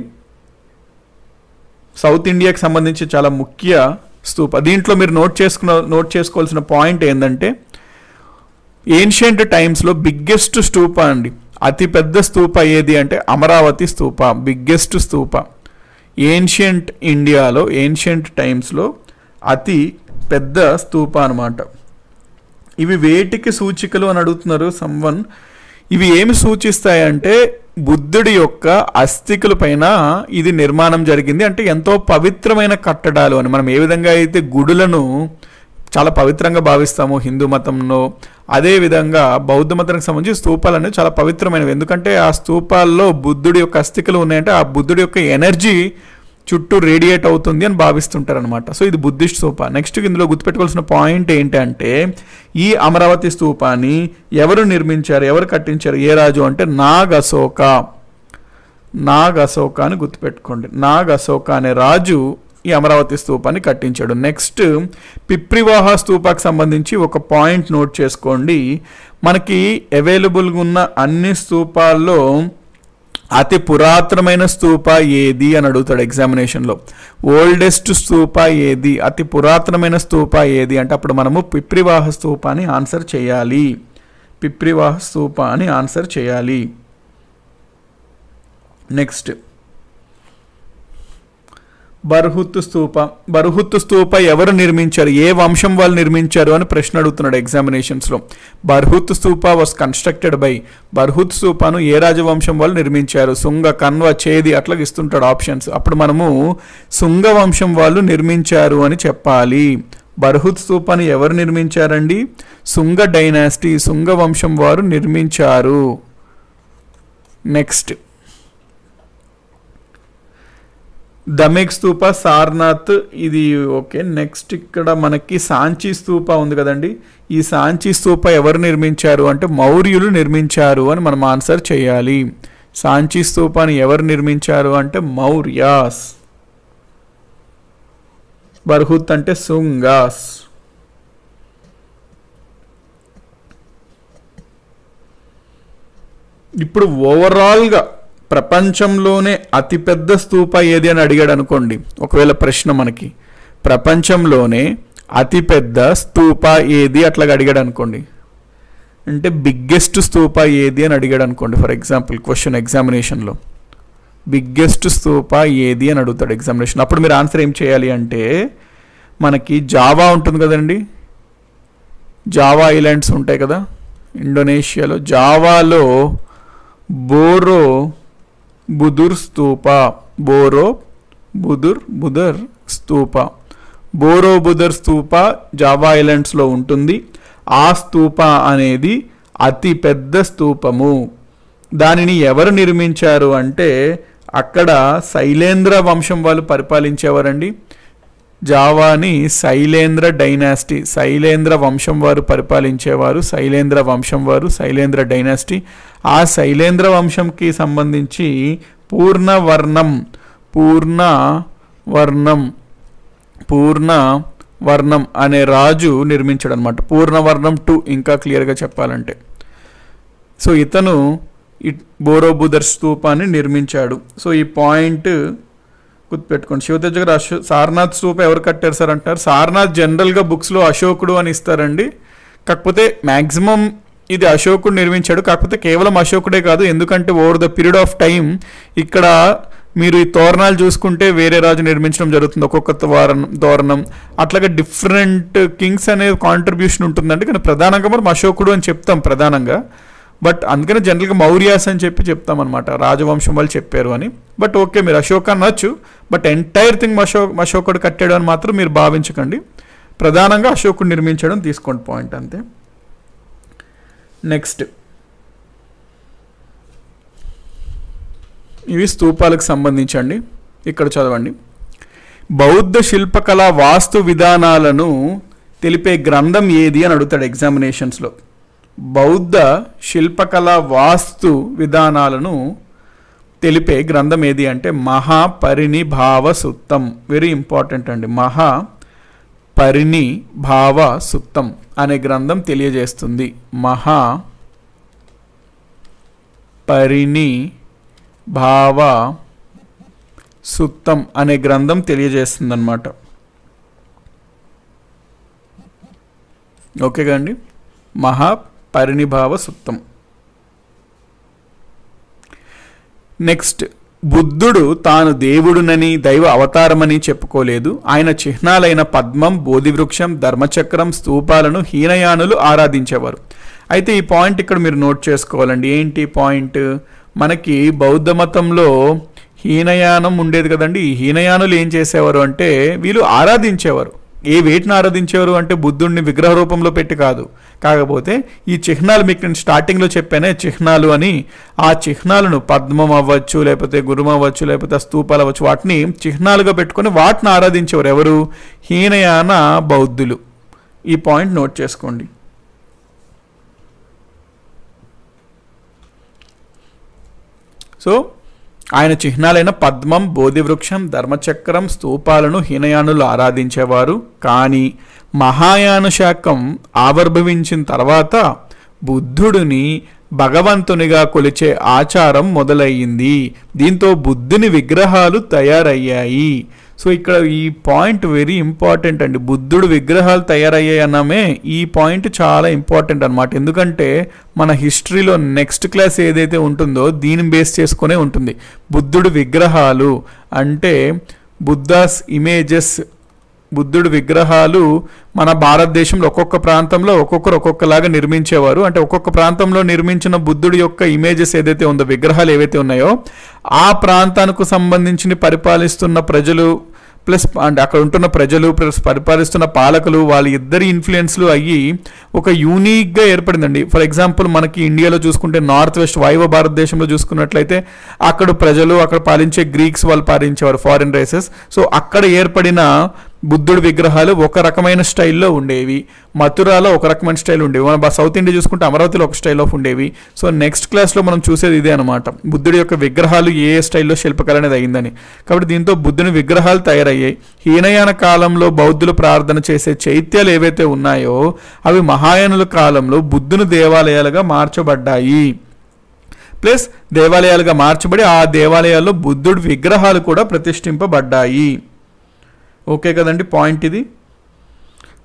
సౌత్ ఇండియాకి సంబంధించి చాలా ముఖ్య స్తూప. దీంట్లో మీరు నోట్ చేసుకున్న నోట్ చేసుకోవాల్సిన పాయింట్ ఏంటంటే ఏన్షియంట్ టైమ్స్లో బిగ్గెస్ట్ స్తూప అండి. అతి పెద్ద స్తూప ఏది అంటే అమరావతి స్తూప బిగ్గెస్ట్ స్తూప. ఏన్షియంట్ ఇండియాలో ఏన్షియంట్ టైమ్స్లో అతి పెద్ద స్తూప అనమాట ఇవి వేటికి సూచికలు అని అడుగుతున్నారు? సమ్వన్ ఇవి ఏమి సూచిస్తాయంటే బుద్ధుడి యొక్క అస్థికల పైన ఇది నిర్మాణం జరిగింది అంటే ఎంతో పవిత్రమైన కట్టడాలు అని. మనం ఏ విధంగా అయితే గుడులను చాలా పవిత్రంగా భావిస్తాము హిందూ మతంలో అదే విధంగా బౌద్ధ మతానికి సంబంధించి స్తూపాలు చాలా పవిత్రమైనవి. ఎందుకంటే ఆ స్తూపాల్లో బుద్ధుడి యొక్క అస్థికలు ఉన్నాయంటే ఆ బుద్ధుడి యొక్క ఎనర్జీ చుట్టూ రేడియేట్ అవుతుంది అని భావిస్తుంటారు అనమాట సో ఇది బుద్ధిస్ట్ స్థూప నెక్స్ట్ ఇందులో గుర్తుపెట్టుకోవాల్సిన పాయింట్ ఏంటంటే ఈ అమరావతి స్థూపాన్ని ఎవరు నిర్మించారు ఎవరు కట్టించారు ఏ రాజు అంటే నాగ్ అశోక నాగ్ అశోక అని గుర్తుపెట్టుకోండి. నాగ్ అశోక అనే రాజు ఈ అమరావతి స్థూపాన్ని కట్టించాడు. నెక్స్ట్ పిప్రివాహ స్థూపాకు సంబంధించి ఒక పాయింట్ నోట్ చేసుకోండి. మనకి అవైలబుల్గా ఉన్న అన్ని స్థూపాల్లో అతి పురాతనమైన స్తూప ఏది అని అడుగుతాడు ఎగ్జామినేషన్లో. ఓల్డెస్ట్ స్తూప ఏది? అతి పురాతనమైన స్తూప ఏది? అంటే అప్పుడు మనము పిప్రివాహ స్థూపాన్ని ఆన్సర్ చేయాలి. పిప్రివాహ స్తూప అని ఆన్సర్ చేయాలి. నెక్స్ట్ బర్హుత్ స్తూప. బర్హుత్ స్తూప ఎవరు నిర్మించారు? ఏ వంశం వాళ్ళు నిర్మించారు? అని ప్రశ్న అడుగుతున్నాడు ఎగ్జామినేషన్స్లో Bharhut stupa was constructed by Bharhut స్థూపాను ఏ రాజవంశం వాళ్ళు నిర్మించారు? శుంగ కన్వ చేది అట్లా ఇస్తుంటాడు ఆప్షన్స్ అప్పుడు మనము శుంగ వంశం వాళ్ళు నిర్మించారు అని చెప్పాలి. బర్హుత్ స్తూపాన్ని ఎవరు నిర్మించారండి? శుంగ డైనాసిటీ శుంగ వంశం వారు నిర్మించారు. నెక్స్ట్ దమేక్ స్తూప సార్నాథ్ ఇది ఓకే. నెక్స్ట్ ఇక్కడ మనకి సాంచి స్తూప ఉంది కదండి. ఈ సాంచి స్తూప ఎవరు నిర్మించారు అంటే మౌర్యులు నిర్మించారు అని మనం ఆన్సర్ చేయాలి. సాంచి స్తూపాన్ని ఎవరు నిర్మించారు అంటే మౌర్యాస్. బర్హుత్ అంటే సుంగాస్. ఇప్పుడు ఓవరాల్గా ప్రపంచంలోనే అతిపెద్ద స్తూప ఏది అని అడిగాడు అనుకోండి ఒకవేళ ప్రశ్న మనకి ప్రపంచంలోనే అతిపెద్ద స్తూప ఏది అట్లాగా అడిగాడు అనుకోండి అంటే బిగ్గెస్ట్ స్తూప ఏది అని అడిగాడు అనుకోండి ఫర్ ఎగ్జాంపుల్ క్వశ్చన్ ఎగ్జామినేషన్లో బిగ్గెస్ట్ స్తూప ఏది అని అడుగుతాడు ఎగ్జామినేషన్ అప్పుడు మీరు ఆన్సర్ ఏం చేయాలి అంటే మనకి జావా ఉంటుంది కదండి. జావా ఐలాండ్స్ ఉంటాయి కదా. ఇండోనేషియాలో జావాలో borrow బుదుర్ stupa. Borrow బుదుర్ బుదర్ stupa. Borrow బుదర్ stupa Java ఐలాండ్స్లో ఉంటుంది. ఆ స్తూప అనేది అతి పెద్ద స్తూపము. దానిని ఎవరు నిర్మించారు అంటే అక్కడ శైలేంద్ర వంశం వాళ్ళు పరిపాలించేవారండి. జావాని శైలేంద్ర డైనాసిటీ శైలేంద్ర వంశం వారు పరిపాలించేవారు శైలేంద్ర వంశం వారు శైలేంద్ర డైనాసిటీ. ఆ శైలేంద్ర వంశంకి సంబంధించి పూర్ణవర్ణం పూర్ణ వర్ణం పూర్ణ వర్ణం అనే రాజు నిర్మించాడు అనమాట పూర్ణవర్ణం టూ ఇంకా క్లియర్గా చెప్పాలంటే. సో ఇతను ఈ బోరోబుదర్ స్తూపాన్ని నిర్మించాడు. సో ఈ పాయింట్ గుర్తుపెట్టుకోండి. శివతేజ గారు అశో సారనాథ్ స్తూప ఎవరు కట్టారు సార్ అంటారు? సారనాథ్ జనరల్గా బుక్స్లో అశోకుడు అని ఇస్తారండి. కాకపోతే మ్యాక్సిమం ఇది అశోకుడు నిర్మించాడు. కాకపోతే కేవలం అశోకుడే కాదు. ఎందుకంటే over the period of time ఇక్కడ మీరు ఈ తోరణాలు చూసుకుంటే వేరే రాజు నిర్మించడం జరుగుతుంది. ఒక్కొక్క తోరణం తోరణం. అట్లాగే డిఫరెంట్ కింగ్స్ అనే కాంట్రిబ్యూషన్ ఉంటుందండి. కానీ ప్రధానంగా మనం అశోకుడు అని చెప్తాం ప్రధానంగా. బట్ అందుకనే జనరల్గా మౌర్యాస్ అని చెప్పి చెప్తామన్నమాట. రాజవంశం వాళ్ళు చెప్పారు అని. బట్ ఓకే మీరు అశోక్ అనొచ్చు. బట్ ఎంటైర్ థింగ్ అశో అశోకుడు కట్టాడు అని మాత్రం మీరు భావించకండి. ప్రధానంగా అశోకుడు నిర్మించడం తీసుకోండి పాయింట్ అంతే. నెక్స్ట్. ఇవి స్తూపాలకు సంబంధించండి. ఇక్కడ చదవండి. బౌద్ధ శిల్పకళ వాస్తు విధానాలను తెలిపే గ్రంథం ఏది అని అడుగుతాడు ఎగ్జామినేషన్స్లో. బౌద్ధ శిల్పకళ వాస్తు విధానాలను తెలిపే గ్రంథం ఏది అంటే మహాపరినిభావ సుత్తం వెరీ ఇంపార్టెంట్ అండి. మహా పరిణి భావ సుత్తం అనే గ్రంథం తెలియజేస్తుంది. మహా పరిణి భావ సుత్తం అనే గ్రంథం తెలియజేస్తుంది అనమాట ఓకే అండి మహా పరినిభావ సుత్తం నెక్స్ట్ బుద్ధుడు తాను దేవుడునని దైవ అవతారమని చెప్పుకోలేదు. ఆయన చిహ్నాలైన పద్మం బోధివృక్షం ధర్మచక్రం స్తూపాలను హీనయానులు ఆరాధించేవారు. అయితే ఈ పాయింట్ ఇక్కడ మీరు నోట్ చేసుకోవాలండి. ఏంటి పాయింట్? మనకి బౌద్ధ మతంలో హీనయానం ఉండేది కదండి. హీనయానులు ఏం చేసేవారు అంటే వీళ్ళు ఆరాధించేవారు. ఏ వేటిని ఆరాధించేవారు అంటే బుద్ధుడిని విగ్రహ రూపంలో పెట్టి కాదు. కాకపోతే ఈ చిహ్నాలు మీకు నేను స్టార్టింగ్లో చెప్పానే చిహ్నాలు అని ఆ చిహ్నాలను పద్మం అవ్వచ్చు లేకపోతే గురుం అవ్వచ్చు లేకపోతే స్థూపాలు స్తూపాలు అవ్వచ్చు వాటిని చిహ్నాలుగా పెట్టుకొని వాటిని ఆరాధించేవారు ఎవరు? హీనయాన బౌద్ధులు. ఈ పాయింట్ నోట్ చేసుకోండి. సో ఆయన చిహ్నాలైన పద్మం బోధివృక్షం ధర్మచక్రం స్తూపాలను హీనయానులు ఆరాధించేవారు. కానీ మహాయాన శాఖం ఆవిర్భవించిన తర్వాత బుద్ధుడిని భగవంతునిగా కొలిచే ఆచారం మొదలయ్యింది. దీంతో బుద్ధుని విగ్రహాలు తయారయ్యాయి. సో ఇక్కడ ఈ పాయింట్ వెరీ ఇంపార్టెంట్ అండి. బుద్ధుడు విగ్రహాలు తయారయ్యాయి అన్నామే ఈ పాయింట్ చాలా ఇంపార్టెంట్ అనమాట ఎందుకంటే మన హిస్టరీలో నెక్స్ట్ క్లాస్ ఏదైతే ఉంటుందో దీన్ని బేస్ చేసుకునే ఉంటుంది. బుద్ధుడు విగ్రహాలు అంటే బుద్ధాస్ ఇమేజెస్ బుద్ధుడు విగ్రహాలు మన భారతదేశంలో ఒక్కొక్క ప్రాంతంలో ఒక్కొక్కరు ఒక్కొక్కలాగా నిర్మించేవారు. అంటే ఒక్కొక్క ప్రాంతంలో నిర్మించిన బుద్ధుడి యొక్క ఇమేజెస్ ఏదైతే ఉందో విగ్రహాలు ఏవైతే ఉన్నాయో ఆ ప్రాంతానికి సంబంధించి పరిపాలిస్తున్న ప్రజలు ప్లస్ అంటే అక్కడ ఉంటున్న ప్రజలు ప్లస్ పరిపాలిస్తున్న పాలకులు వాళ్ళ ఇద్దరి ఇన్ఫ్లుయెన్స్లు అయ్యి ఒక యూనిక్గా ఏర్పడిందండి. ఫర్ ఎగ్జాంపుల్ మనకి ఇండియాలో చూసుకుంటే నార్త్ వెస్ట్ వాయువ భారతదేశంలో చూసుకున్నట్లయితే అక్కడ ప్రజలు అక్కడ పాలించే గ్రీక్స్ వాళ్ళు పాలించేవారు ఫారిన్ రేసెస్ సో అక్కడ ఏర్పడిన బుద్ధుడి విగ్రహాలు ఒక రకమైన స్టైల్లో ఉండేవి. మథురాలో ఒక రకమైన స్టైల్ ఉండేవి. మన సౌత్ ఇండియా చూసుకుంటే అమరావతిలో ఒక స్టైల్ ఆఫ్ ఉండేవి. సో నెక్స్ట్ క్లాస్లో మనం చూసేది ఇదే అనమాట బుద్ధుడి యొక్క విగ్రహాలు ఏ స్టైల్లో శిల్పకళ అనేది అయిందని. కాబట్టి దీంతో బుద్ధుని విగ్రహాలు తయారయ్యాయి. హీనయాన కాలంలో బౌద్ధులు ప్రార్థన చేసే చైత్యాలు ఏవైతే ఉన్నాయో అవి మహాయానుల కాలంలో బుద్ధుని దేవాలయాలుగా మార్చబడ్డాయి. ప్లస్ దేవాలయాలుగా మార్చబడి ఆ దేవాలయాల్లో బుద్ధుడి విగ్రహాలు కూడా ప్రతిష్ఠింపబడ్డాయి. ఓకే కదండి పాయింట్ ఇది.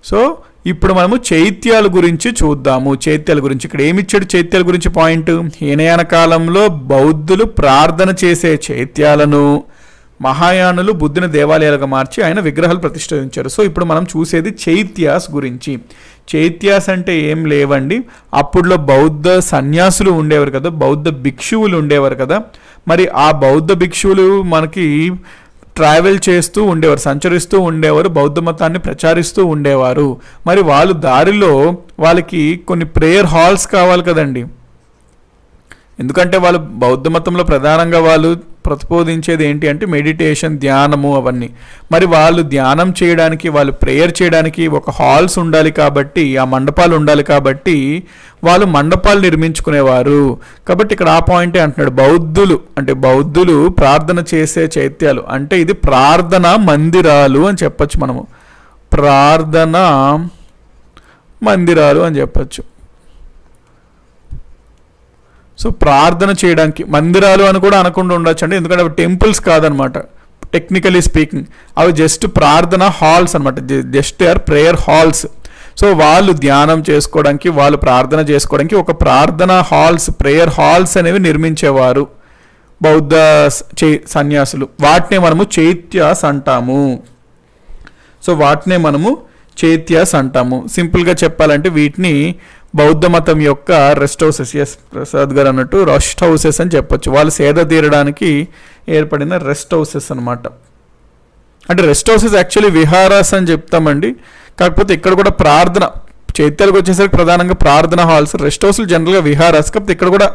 సో ఇప్పుడు మనము చైత్యాల గురించి చూద్దాము. చైత్యాల గురించి ఇక్కడ ఏమిచ్చాడు చైత్యాల గురించి పాయింట్? హీనయాన కాలంలో బౌద్ధులు ప్రార్థన చేసే చైత్యాలను మహాయానులు బుద్ధుని దేవాలయాలుగా మార్చి ఆయన విగ్రహాలు ప్రతిష్ఠించారు. సో ఇప్పుడు మనం చూసేది చైత్యాస్ గురించి. చైత్యాస్ అంటే ఏం లేవండి. అప్పుడులో బౌద్ధ సన్యాసులు ఉండేవారు కదా బౌద్ధ భిక్షువులు ఉండేవారు కదా. మరి ఆ బౌద్ధ భిక్షువులు మనకి ట్రావెల్ చేస్తూ ఉండేవారు సంచరిస్తూ ఉండేవారు బౌద్ధ మతాన్ని ప్రచారిస్తూ ఉండేవారు. మరి వాళ్ళు దారిలో వాళ్ళకి కొన్ని ప్రేయర్ హాల్స్ కావాలి కదండి. ఎందుకంటే వాళ్ళు బౌద్ధ మతంలో ప్రధానంగా వాళ్ళు ప్రతిపోదించేది ఏంటి అంటే మెడిటేషన్ ధ్యానము అవన్నీ. మరి వాళ్ళు ధ్యానం చేయడానికి వాళ్ళు ప్రేయర్ చేయడానికి ఒక హాల్స్ ఉండాలి కాబట్టి ఆ మండపాలు ఉండాలి కాబట్టి వాళ్ళు మండపాలు నిర్మించుకునేవారు. కాబట్టి ఇక్కడ ఆ పాయింటే అంటున్నాడు. బౌద్ధులు అంటే బౌద్ధులు ప్రార్థన చేసే చైత్యాలు. అంటే ఇది ప్రార్థన మందిరాలు అని చెప్పొచ్చు మనము. ప్రార్థన మందిరాలు అని చెప్పొచ్చు. సో ప్రార్థన చేయడానికి మందిరాలు అని కూడా అనకుండా ఉండొచ్చు అండి ఎందుకంటే అవి టెంపుల్స్ కాదనమాట. టెక్నికలీ స్పీకింగ్ అవి జస్ట్ ప్రార్థన హాల్స్ అనమాట. Just are prayer halls. So వాళ్ళు ధ్యానం చేసుకోవడానికి వాళ్ళు ప్రార్థన చేసుకోవడానికి ఒక ప్రార్థన హాల్స్ ప్రేయర్ హాల్స్ అనేవి నిర్మించేవారు బౌద్ధ చే సన్యాసులు. వాటినే మనము చైత్యాస్ అంటాము. సో వాటినే మనము చైత్యాస్ అంటాము. సింపుల్గా చెప్పాలంటే వీటిని బౌద్ధ మతం యొక్క రెస్ట్ హౌసెస్ ఎస్ ప్రసాద్ గారు అన్నట్టు రెస్ట్ హౌసెస్ అని చెప్పొచ్చు. వాళ్ళు సేద తీరడానికి ఏర్పడిన రెస్ట్ హౌసెస్ అన్నమాట. అంటే రెస్ట్ హౌసెస్ యాక్చువల్లీ విహారాస్ అని చెప్తామండి. కాకపోతే ఇక్కడ కూడా ప్రార్థన చైత్యాలకు వచ్చేసరికి ప్రధానంగా ప్రార్థన హాల్స్ రెస్ట్ హౌస్లు జనరల్గా విహారాస్. కాకపోతే ఇక్కడ కూడా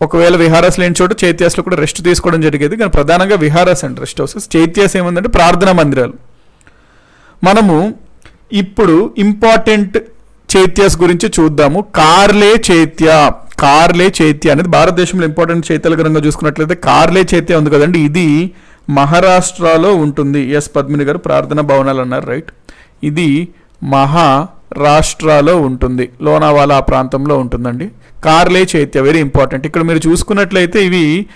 ఒకవేళ విహారాస్ లేని చోట చైత్యాస్లో కూడా రెస్ట్ తీసుకోవడం జరిగేది. కానీ ప్రధానంగా viharas and rest houses chaityas ఏముందంటే ప్రార్థనా మందిరాలు. మనము ఇప్పుడు ఇంపార్టెంట్ చైత్యాస్ గురించి చూద్దాము. కార్లే చైత్య. కార్లే చైత్య అనేది భారతదేశంలో ఇంపార్టెంట్ చైత్యాల గ్రంథంగా చూసుకున్నట్లయితే కార్లే చైత్య ఉంది కదండి. ఇది మహారాష్ట్రలో ఉంటుంది. ఎస్ పద్మిని గారు ప్రార్థనా భవనాలు అన్నారు రైట్? ఇది మహారాష్ట్రలో ఉంటుంది. లోనావాలా ప్రాంతంలో ఉంటుందండి. కార్లే చైత్య వెరీ ఇంపార్టెంట్ ఇక్కడ మీరు చూసుకున్నట్లయితే ఇవి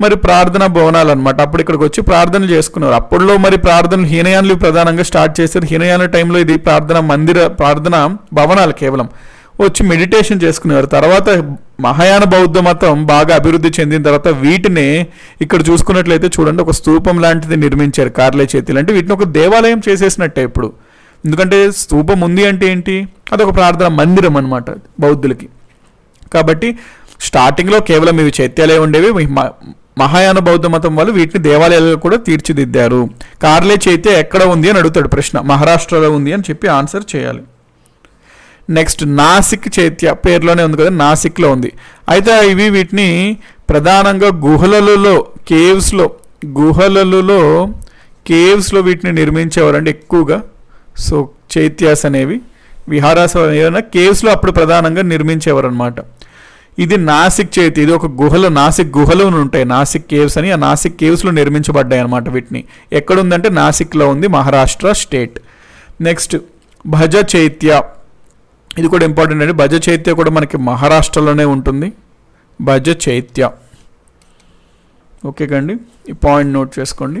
మరి ప్రార్థన భవనాలు అనమాట అప్పుడు ఇక్కడికి వచ్చి ప్రార్థనలు చేసుకున్నారు. అప్పుడులో మరి ప్రార్థనలు హీనయాన్లు ప్రధానంగా స్టార్ట్ చేశారు. హీనయాన టైంలో ఇది ప్రార్థన మందిర ప్రార్థన భవనాలు కేవలం. వచ్చి మెడిటేషన్ చేసుకునేవారు. తర్వాత మహాయాన బౌద్ధ మతం బాగా అభివృద్ధి చెందిన తర్వాత వీటిని ఇక్కడ చూసుకున్నట్లయితే చూడండి ఒక స్తూపం లాంటిది నిర్మించారు కార్లే చేతులు. అంటే వీటిని ఒక దేవాలయం చేసేసినట్టే ఇప్పుడు. ఎందుకంటే స్తూపం ఉంది అంటే ఏంటి? అదొక ప్రార్థన మందిరం అనమాట బౌద్ధులకి. కాబట్టి స్టార్టింగ్లో కేవలం ఇవి చైత్యాలే ఉండేవి. మ- మహాయాన బౌద్ధ మతం వాళ్ళు వీటిని దేవాలయాలుగా కూడా తీర్చిదిద్దారు. కార్లే చైతే ఎక్కడ ఉంది అని అడుగుతాడు ప్రశ్న. మహారాష్ట్రలో ఉంది అని చెప్పి ఆన్సర్ చేయాలి. నెక్స్ట్ నాసిక్ చైత్య పేరులోనే ఉంది కదా నాసిక్లో ఉంది. అయితే ఇవి వీటిని ప్రధానంగా గుహలలో కేవ్స్లో గుహలలో కేవ్స్లో వీటిని నిర్మించేవారండి ఎక్కువగా. సో చైత్యాస్ అనేవి. విహారాస్ ఏమైనా కేవ్స్లో అప్పుడు ప్రధానంగా నిర్మించేవారు అనమాట ఇది నాసిక్ చైత్య ఇది ఒక గుహలో నాసిక్ గుహలో ఉంటాయి. నాసిక్ కేవ్స్ అని ఆ నాసిక్ కేవ్స్లో నిర్మించబడ్డాయి అనమాట వీటిని. ఎక్కడుందంటే నాసిక్లో ఉంది మహారాష్ట్ర స్టేట్. నెక్స్ట్ భజ చైత్య ఇది కూడా ఇంపార్టెంట్ అండి. భజ చైత్య కూడా మనకి మహారాష్ట్రలోనే ఉంటుంది. భజ చైత్య ఓకే కండి. ఈ పాయింట్ నోట్ చేసుకోండి.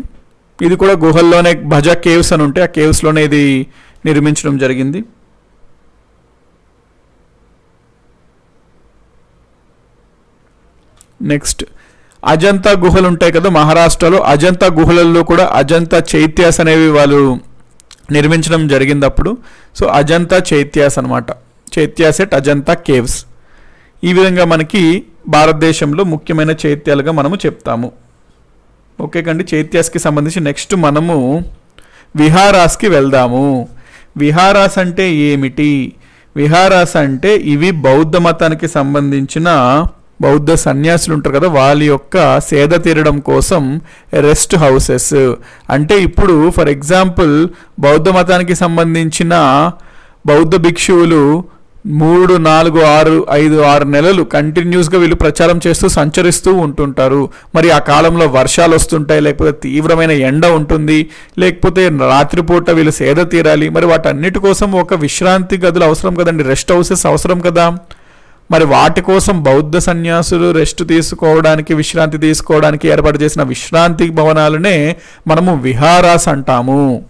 ఇది కూడా గుహల్లోనే భజ కేవ్స్ అని ఉంటాయి. ఆ కేవ్స్లోనే ఇది నిర్మించడం జరిగింది. నెక్స్ట్ అజంతా గుహలు ఉంటాయి కదా మహారాష్ట్రలో. అజంతా గుహలలో కూడా అజంతా చైత్యాస్ అనేవి వాళ్ళు నిర్మించడం జరిగింది అప్పుడు సో అజంతా చైత్యాస్ అనమాట చైత్యాస్ ఎట్ అజంతా కేవ్స్. ఈ విధంగా మనకి భారతదేశంలో ముఖ్యమైన చైత్యాలుగా మనము చెప్తాము. ఓకే కండి చైత్యాస్కి సంబంధించి నెక్స్ట్ మనము విహారాస్కి వెళ్దాము. విహారాస్ అంటే ఏమిటి? విహారాస్ అంటే ఇవి బౌద్ధ మతానికి సంబంధించిన బౌద్ధ సన్యాసులు ఉంటారు కదా వాళ్ళ యొక్క సేద తీరడం కోసం రెస్ట్ హౌసెస్ అంటే ఇప్పుడు ఫర్ ఎగ్జాంపుల్ బౌద్ధ మతానికి సంబంధించిన బౌద్ధ భిక్షువులు మూడు నాలుగు ఆరు ఐదు ఆరు నెలలు కంటిన్యూస్గా వీళ్ళు ప్రచారం చేస్తూ సంచరిస్తూ ఉంటుంటారు. మరి ఆ కాలంలో వర్షాలు వస్తుంటాయి లేకపోతే తీవ్రమైన ఎండ ఉంటుంది లేకపోతే రాత్రిపూట వీళ్ళు సేద తీరాలి. మరి వాటన్నిటి కోసం ఒక విశ్రాంతి గదులు అవసరం కదండి. రెస్ట్ హౌసెస్ అవసరం కదా. మరి వాటి కోసం బౌద్ధ సన్యాసులు రెస్ట్ తీసుకోవడానికి విశ్రాంతి తీసుకోవడానికి ఏర్పాటు చేసిన విశ్రాంతి భవనాలనే మనము విహారాస్ అంటాము.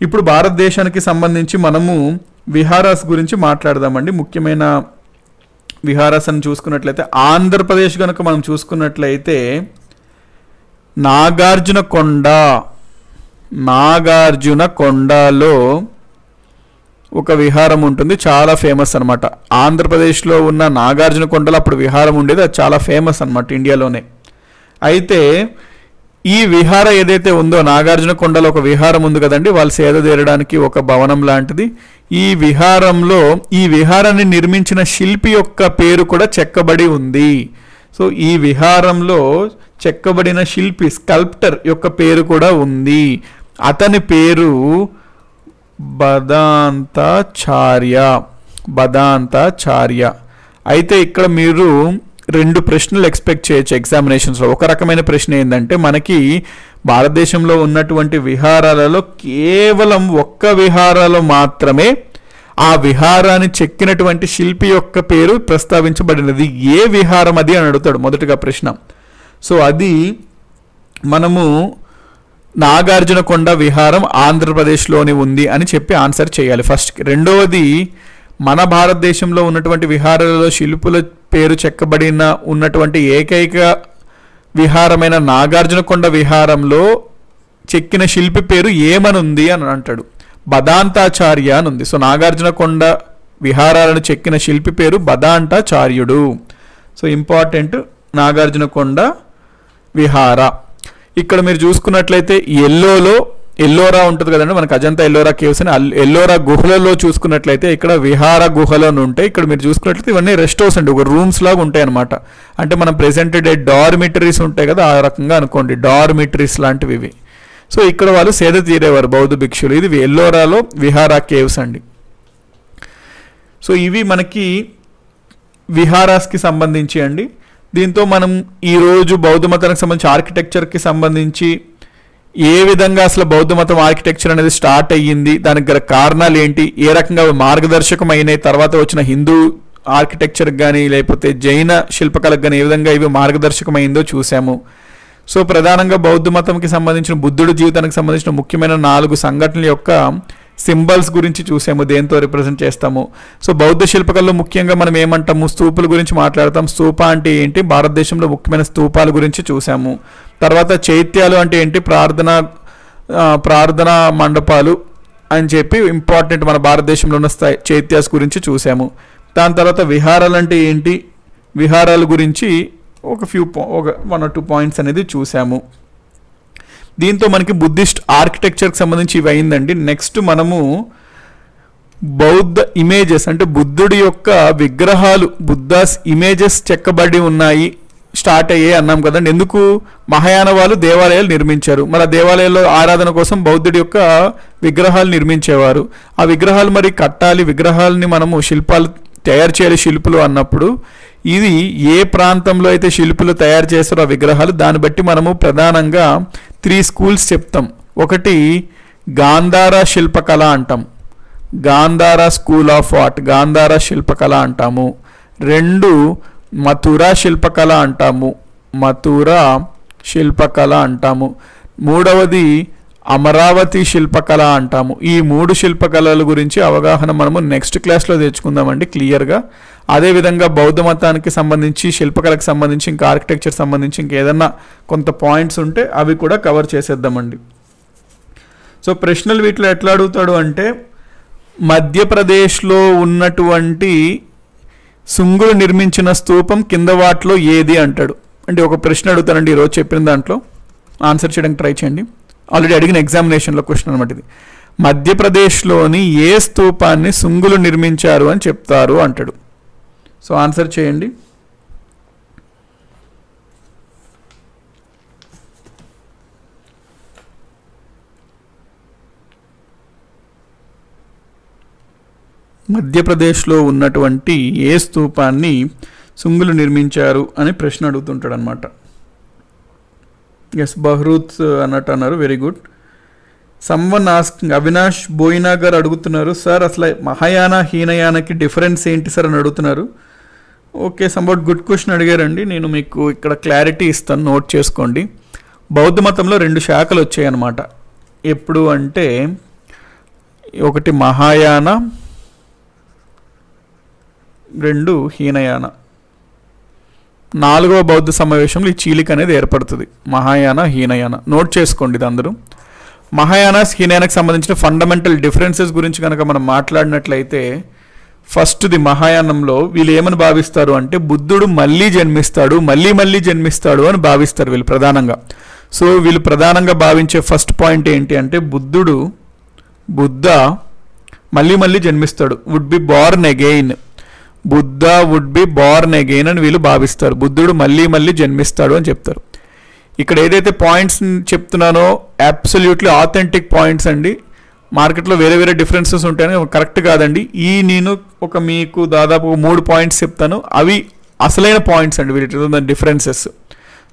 ఇప్పుడు భారతదేశానికి సంబంధించి మనము విహారాస్ గురించి మాట్లాడదామండి. ముఖ్యమైన విహారాస్ అని చూసుకున్నట్లయితే ఆంధ్రప్రదేశ్ కనుక మనం చూసుకున్నట్లయితే నాగార్జున కొండ నాగార్జున కొండలో ఒక విహారం ఉంటుంది చాలా ఫేమస్ అనమాట ఆంధ్రప్రదేశ్లో ఉన్న నాగార్జున కొండలో అప్పుడు విహారం ఉండేది అది చాలా ఫేమస్ అనమాట ఇండియాలోనే. అయితే ఈ విహార ఏదైతే ఉందో నాగార్జున కొండలో ఒక విహారం ఉంది కదండి వాళ్ళు సేద తీరడానికి ఒక భవనం లాంటిది. ఈ విహారంలో ఈ విహారాన్ని నిర్మించిన శిల్పి యొక్క పేరు కూడా చెక్కబడి ఉంది. సో ఈ విహారంలో చెక్కబడిన శిల్పి స్కల్ప్టర్ యొక్క పేరు కూడా ఉంది. అతని పేరు బదాంతాచార్య. బదాంతాచార్య. అయితే ఇక్కడ మీరు రెండు ప్రశ్నలు ఎక్స్పెక్ట్ చేయొచ్చు ఎగ్జామినేషన్స్లో ఒక రకమైన ప్రశ్న ఏంటంటే మనకి భారతదేశంలో ఉన్నటువంటి విహారాలలో కేవలం ఒక్క విహారాలో మాత్రమే ఆ విహారాన్ని చెక్కినటువంటి శిల్పి యొక్క పేరు ప్రస్తావించబడినది. ఏ విహారం అది అని అడుగుతాడు మొదటగా ప్రశ్న. సో అది మనము నాగార్జునకొండ విహారం ఆంధ్రప్రదేశ్లోని ఉంది అని చెప్పి ఆన్సర్ చేయాలి. ఫస్ట్ రెండవది మన భారతదేశంలో ఉన్నటువంటి విహారాలలో శిల్పుల పేరు చెక్కబడిన ఉన్నటువంటి ఏకైక విహారమైన నాగార్జునకొండ విహారంలో చెక్కిన శిల్పి పేరు ఏమనుంది అని అంటాడు. బదాంతాచార్య అని ఉంది. సో నాగార్జునకొండ విహారాలను చెక్కిన శిల్పి పేరు బదాంటాచార్యుడు సో ఇంపార్టెంట్ నాగార్జునకొండ విహార. ఇక్కడ మీరు చూసుకున్నట్లయితే ఎల్లోలో ఎల్లోరా ఉంటుంది కదండి మనకు అజంతా ఎల్లోరా కేవ్స్ అని ఎల్లోరా గుహలలో చూసుకున్నట్లయితే ఇక్కడ విహార గుహలను ఉంటాయి. ఇక్కడ మీరు చూసుకున్నట్లయితే ఇవన్నీ రెస్ట్ హౌస్ అండి ఒక రూమ్స్ లాగా ఉంటాయి అనమాట అంటే మనం ప్రెసెంట్ డే డార్మిటరీస్ ఉంటాయి కదా ఆ రకంగా అనుకోండి డార్మిటరీస్ లాంటివి ఇవి. సో ఇక్కడ వాళ్ళు సేద తీరేవారు బౌద్ధ భిక్షులు. ఇది ఎల్లోరాలో విహార కేవ్స్ అండి. సో ఇవి మనకి విహారాస్కి సంబంధించి అండి. దీంతో మనం ఈరోజు బౌద్ధ మతానికి సంబంధించి ఆర్కిటెక్చర్కి సంబంధించి ఏ విధంగా అసలు బౌద్ధ మతం ఆర్కిటెక్చర్ అనేది స్టార్ట్ అయ్యింది దానికి గల కారణాలు ఏంటి ఏ రకంగా మార్గదర్శకం అయినాయి తర్వాత వచ్చిన హిందూ ఆర్కిటెక్చర్కి కానీ లేకపోతే జైన శిల్పకళకు కానీ ఏ విధంగా ఇవి మార్గదర్శకమైందో చూసాము. సో ప్రధానంగా బౌద్ధ మతంకి సంబంధించిన బుద్ధుడి జీవితానికి సంబంధించిన ముఖ్యమైన నాలుగు సంఘటనల యొక్క సింబల్స్ గురించి చూసాము దేంతో రిప్రజెంట్ చేస్తాము. సో బౌద్ధ శిల్పకళలో ముఖ్యంగా మనం ఏమంటాము స్తూపుల గురించి మాట్లాడతాం. స్తూప అంటే ఏంటి? భారతదేశంలో ముఖ్యమైన స్తూపాల గురించి చూసాము. తర్వాత చైత్యాలు అంటే ఏంటి? ప్రార్థన ప్రార్థనా మండపాలు అని చెప్పి ఇంపార్టెంట్ మన భారతదేశంలో ఉన్న స్థాయి చైత్యాస్ గురించి చూసాము. దాని తర్వాత విహారాలు అంటే ఏంటి? విహారాల గురించి ఒక ఫ్యూ ఒక వన్ ఆర్ టూ పాయింట్స్ అనేది చూసాము. దీంతో మనకి బుద్ధిస్ట్ ఆర్కిటెక్చర్కి సంబంధించి ఇవి అయిందండి నెక్స్ట్ మనము బౌద్ధ ఇమేజెస్ అంటే బుద్ధుడి యొక్క విగ్రహాలు బుద్ధాస్ ఇమేజెస్ చెక్కబడి ఉన్నాయి స్టార్ట్ అయ్యాయి అన్నాం కదండి. ఎందుకు? మహాయాన వాళ్ళు దేవాలయాలు నిర్మించారు. మరి ఆ దేవాలయాల్లో ఆరాధన కోసం బౌద్ధుడి యొక్క విగ్రహాలు నిర్మించేవారు. ఆ విగ్రహాలు మరి కట్టాలి విగ్రహాలని మనము శిల్పాలు తయారు చేయాలి శిల్పులు అన్నప్పుడు ఇది ఏ ప్రాంతంలో అయితే శిల్పులు తయారు చేస్తారో ఆ విగ్రహాలు దాన్ని బట్టి మనము ప్రధానంగా త్రీ స్కూల్స్ చెప్తాం. ఒకటి గాంధార శిల్పకళ అంటాం. Gandhara school of art Gandhara శిల్పకళ అంటాము. రెండు మథురా శిల్పకళ అంటాము. మథురా శిల్పకళ అంటాము. మూడవది అమరావతి శిల్పకళ అంటాము. ఈ మూడు శిల్పకళల గురించి అవగాహన మనము నెక్స్ట్ క్లాస్లో తెచ్చుకుందామండి క్లియర్గా. అదేవిధంగా బౌద్ధ మతానికి సంబంధించి శిల్పకళకు సంబంధించి ఇంకా ఆర్కిటెక్చర్ సంబంధించి ఇంకేదన్నా కొంత పాయింట్స్ ఉంటే అవి కూడా కవర్ చేసేద్దామండి. సో ప్రశ్నలు వీటిలో ఎట్లా అడుగుతాడు అంటే మధ్యప్రదేశ్లో ఉన్నటువంటి సుంగులు నిర్మించిన స్తూపం కింద వాటిలో ఏది అంటాడు. అంటే ఒక ప్రశ్న అడుగుతానండి ఈరోజు చెప్పిన దాంట్లో. ఆన్సర్ చేయడానికి ట్రై చేయండి. ఆల్రెడీ అడిగిన ఎగ్జామినేషన్లో క్వశ్చన్ అనమాట ఇది. మధ్యప్రదేశ్లోని ఏ స్తూపాన్ని సుంగులు నిర్మించారు అని చెప్తారు అంటాడు. సో ఆన్సర్ చేయండి. మధ్యప్రదేశ్లో ఉన్నటువంటి ఏ స్తూపాన్ని సుంగులు నిర్మించారు అని ప్రశ్న అడుగుతుంటాడు అనమాట ఎస్ బహ్రూత్ uh, అన్నట్టు అన్నారు. Very good someone asking Avinash Boina గారు అడుగుతున్నారు. సార్ అసలు మహాయాన హీనయానకి డిఫరెన్స్ ఏంటి సార్ అని అడుగుతున్నారు. ఓకే సంబౌట్ గుడ్ క్వశ్చన్ అడిగారండి. నేను మీకు ఇక్కడ క్లారిటీ ఇస్తాను. నోట్ చేసుకోండి. బౌద్ధ మతంలో రెండు శాఖలు వచ్చాయన్నమాట. ఎప్పుడు అంటే ఒకటి మహాయాన రెండు హీనయాన నాలుగవ బౌద్ధ సమావేశంలో ఈ చీలిక అనేది ఏర్పడుతుంది. మహాయాన హీనయాన. నోట్ చేసుకోండి ఇది అందరూ. మహాయాన హీనయానకు సంబంధించిన ఫండమెంటల్ డిఫరెన్సెస్ గురించి కనుక మనం మాట్లాడినట్లయితే ఫస్ట్ది మహాయానంలో వీళ్ళు ఏమని భావిస్తారు అంటే బుద్ధుడు మళ్ళీ జన్మిస్తాడు మళ్ళీ మళ్ళీ జన్మిస్తాడు అని భావిస్తారు వీళ్ళు ప్రధానంగా. సో వీళ్ళు ప్రధానంగా భావించే ఫస్ట్ పాయింట్ ఏంటి అంటే బుద్ధుడు బుద్ధ మళ్ళీ మళ్ళీ జన్మిస్తాడు. Would be born again Buddha would be born again అని వీళ్ళు భావిస్తారు. బుద్ధుడు మళ్ళీ మళ్ళీ జన్మిస్తాడు అని చెప్తారు. ఇక్కడ ఏదైతే పాయింట్స్ చెప్తున్నానో అబ్సల్యూట్లీ ఆథెంటిక్ పాయింట్స్ అండి. మార్కెట్లో వేరే వేరే డిఫరెన్సెస్ ఉంటాయని కరెక్ట్ కాదండి. ఈ నేను ఒక మీకు దాదాపు మూడు పాయింట్స్ చెప్తాను. అవి అసలైన పాయింట్స్ అండి వీటి డిఫరెన్సెస్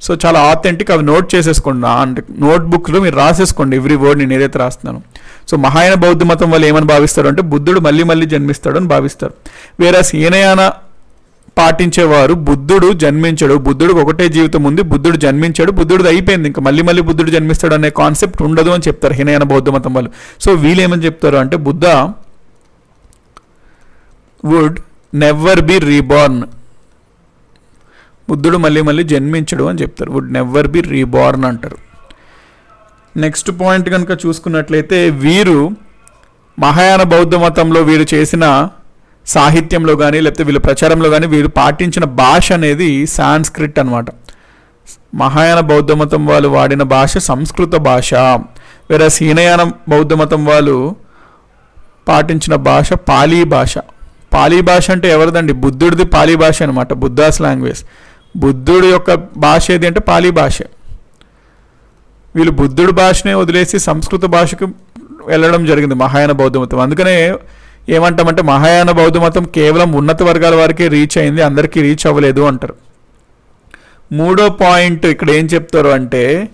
సో చాలా ఆథెంటిక్ అవి నోట్ చేసేసుకోండి. అంటే నోట్బుక్లో మీరు రాసేసుకోండి. ఎవ్రీ వర్డ్ నేను ఏదైతే రాస్తున్నాను. సో మహాయాన బౌద్ధ మతం వాళ్ళు ఏమని భావిస్తారు అంటే బుద్ధుడు మళ్ళీ మళ్ళీ జన్మిస్తాడు అని భావిస్తారు. వేరే హీనయాన పాటించేవారు బుద్ధుడు జన్మించడు బుద్ధుడికి ఒకటే జీవితం ఉంది బుద్ధుడు జన్మించాడు బుద్ధుడు అయిపోయింది ఇంకా మళ్ళీ మళ్ళీ బుద్ధుడు జన్మిస్తాడు అనే కాన్సెప్ట్ ఉండదు అని చెప్తారు హీనయాన బౌద్ధ మతం వాళ్ళు. సో వీళ్ళు ఏమని చెప్తారు అంటే Buddha would never be reborn బుద్ధుడు మళ్ళీ మళ్ళీ జన్మించడు అని చెప్తారు. వుడ్ నెవర్ బి రీబార్న్ అంటారు. నెక్స్ట్ పాయింట్ కనుక చూసుకున్నట్లయితే వీరు మహాయాన బౌద్ధ మతంలో వీరు చేసిన సాహిత్యంలో కానీ లేకపోతే వీళ్ళ ప్రచారంలో కానీ వీరు పాటించిన భాష అనేది సాంస్క్రిట్ అనమాట మహాయాన బౌద్ధ మతం వాళ్ళు వాడిన భాష సంస్కృత భాష. వేరే హీనయాన బౌద్ధ మతం వాళ్ళు పాటించిన భాష పాలీ భాష. పాలీ భాష అంటే ఎవరిదండి? బుద్ధుడిది పాలీ భాష అనమాట బుద్ధాస్ లాంగ్వేజ్. బుద్ధుడి యొక్క భాష ఏది అంటే పాలీ భాష. వీళ్ళు బుద్ధుడు భాషనే వదిలేసి సంస్కృత భాషకు వెళ్ళడం జరిగింది మహాయాన బౌద్ధ మతం. అందుకనే ఏమంటామంటే మహాయాన బౌద్ధ మతం కేవలం ఉన్నత వర్గాల వారికే రీచ్ అయింది అందరికీ రీచ్ అవ్వలేదు అంటారు. మూడో పాయింట్ ఇక్కడ ఏం చెప్తారు అంటే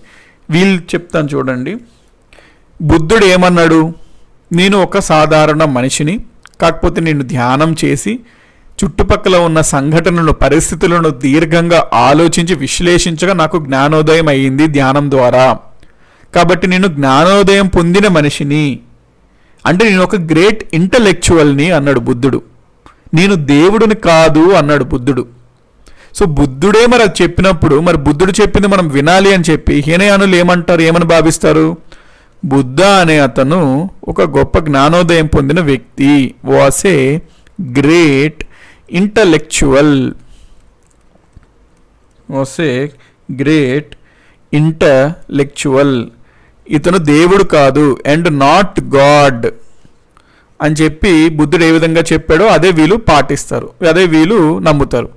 వీళ్ళు చెప్తాను చూడండి. బుద్ధుడు ఏమన్నాడు? నేను ఒక సాధారణ మనిషిని కాకపోతే నేను ధ్యానం చేసి చుట్టుపక్కల ఉన్న సంఘటనలను పరిస్థితులను దీర్ఘంగా ఆలోచించి విశ్లేషించగా నాకు జ్ఞానోదయం అయ్యింది ధ్యానం ద్వారా. కాబట్టి నేను జ్ఞానోదయం పొందిన మనిషిని. అంటే నేను ఒక గ్రేట్ ఇంటలెక్చువల్ని అన్నాడు బుద్ధుడు. నేను దేవుడిని కాదు అన్నాడు బుద్ధుడు. సో బుద్ధుడే మరి అది చెప్పినప్పుడు మరి బుద్ధుడు చెప్పింది మనం వినాలి అని చెప్పి హీనయానులు ఏమంటారు ఏమని భావిస్తారు? బుద్ధ అనే అతను ఒక గొప్ప జ్ఞానోదయం పొందిన వ్యక్తి was a great intellectual was a great intellectual ఇతను దేవుడు కాదు అండ్ నాట్ గాడ్ అని చెప్పి బుద్ధుడు ఏ విధంగా చెప్పాడో అదే వీళ్ళు పాటిస్తారు అదే వీళ్ళు నమ్ముతారు.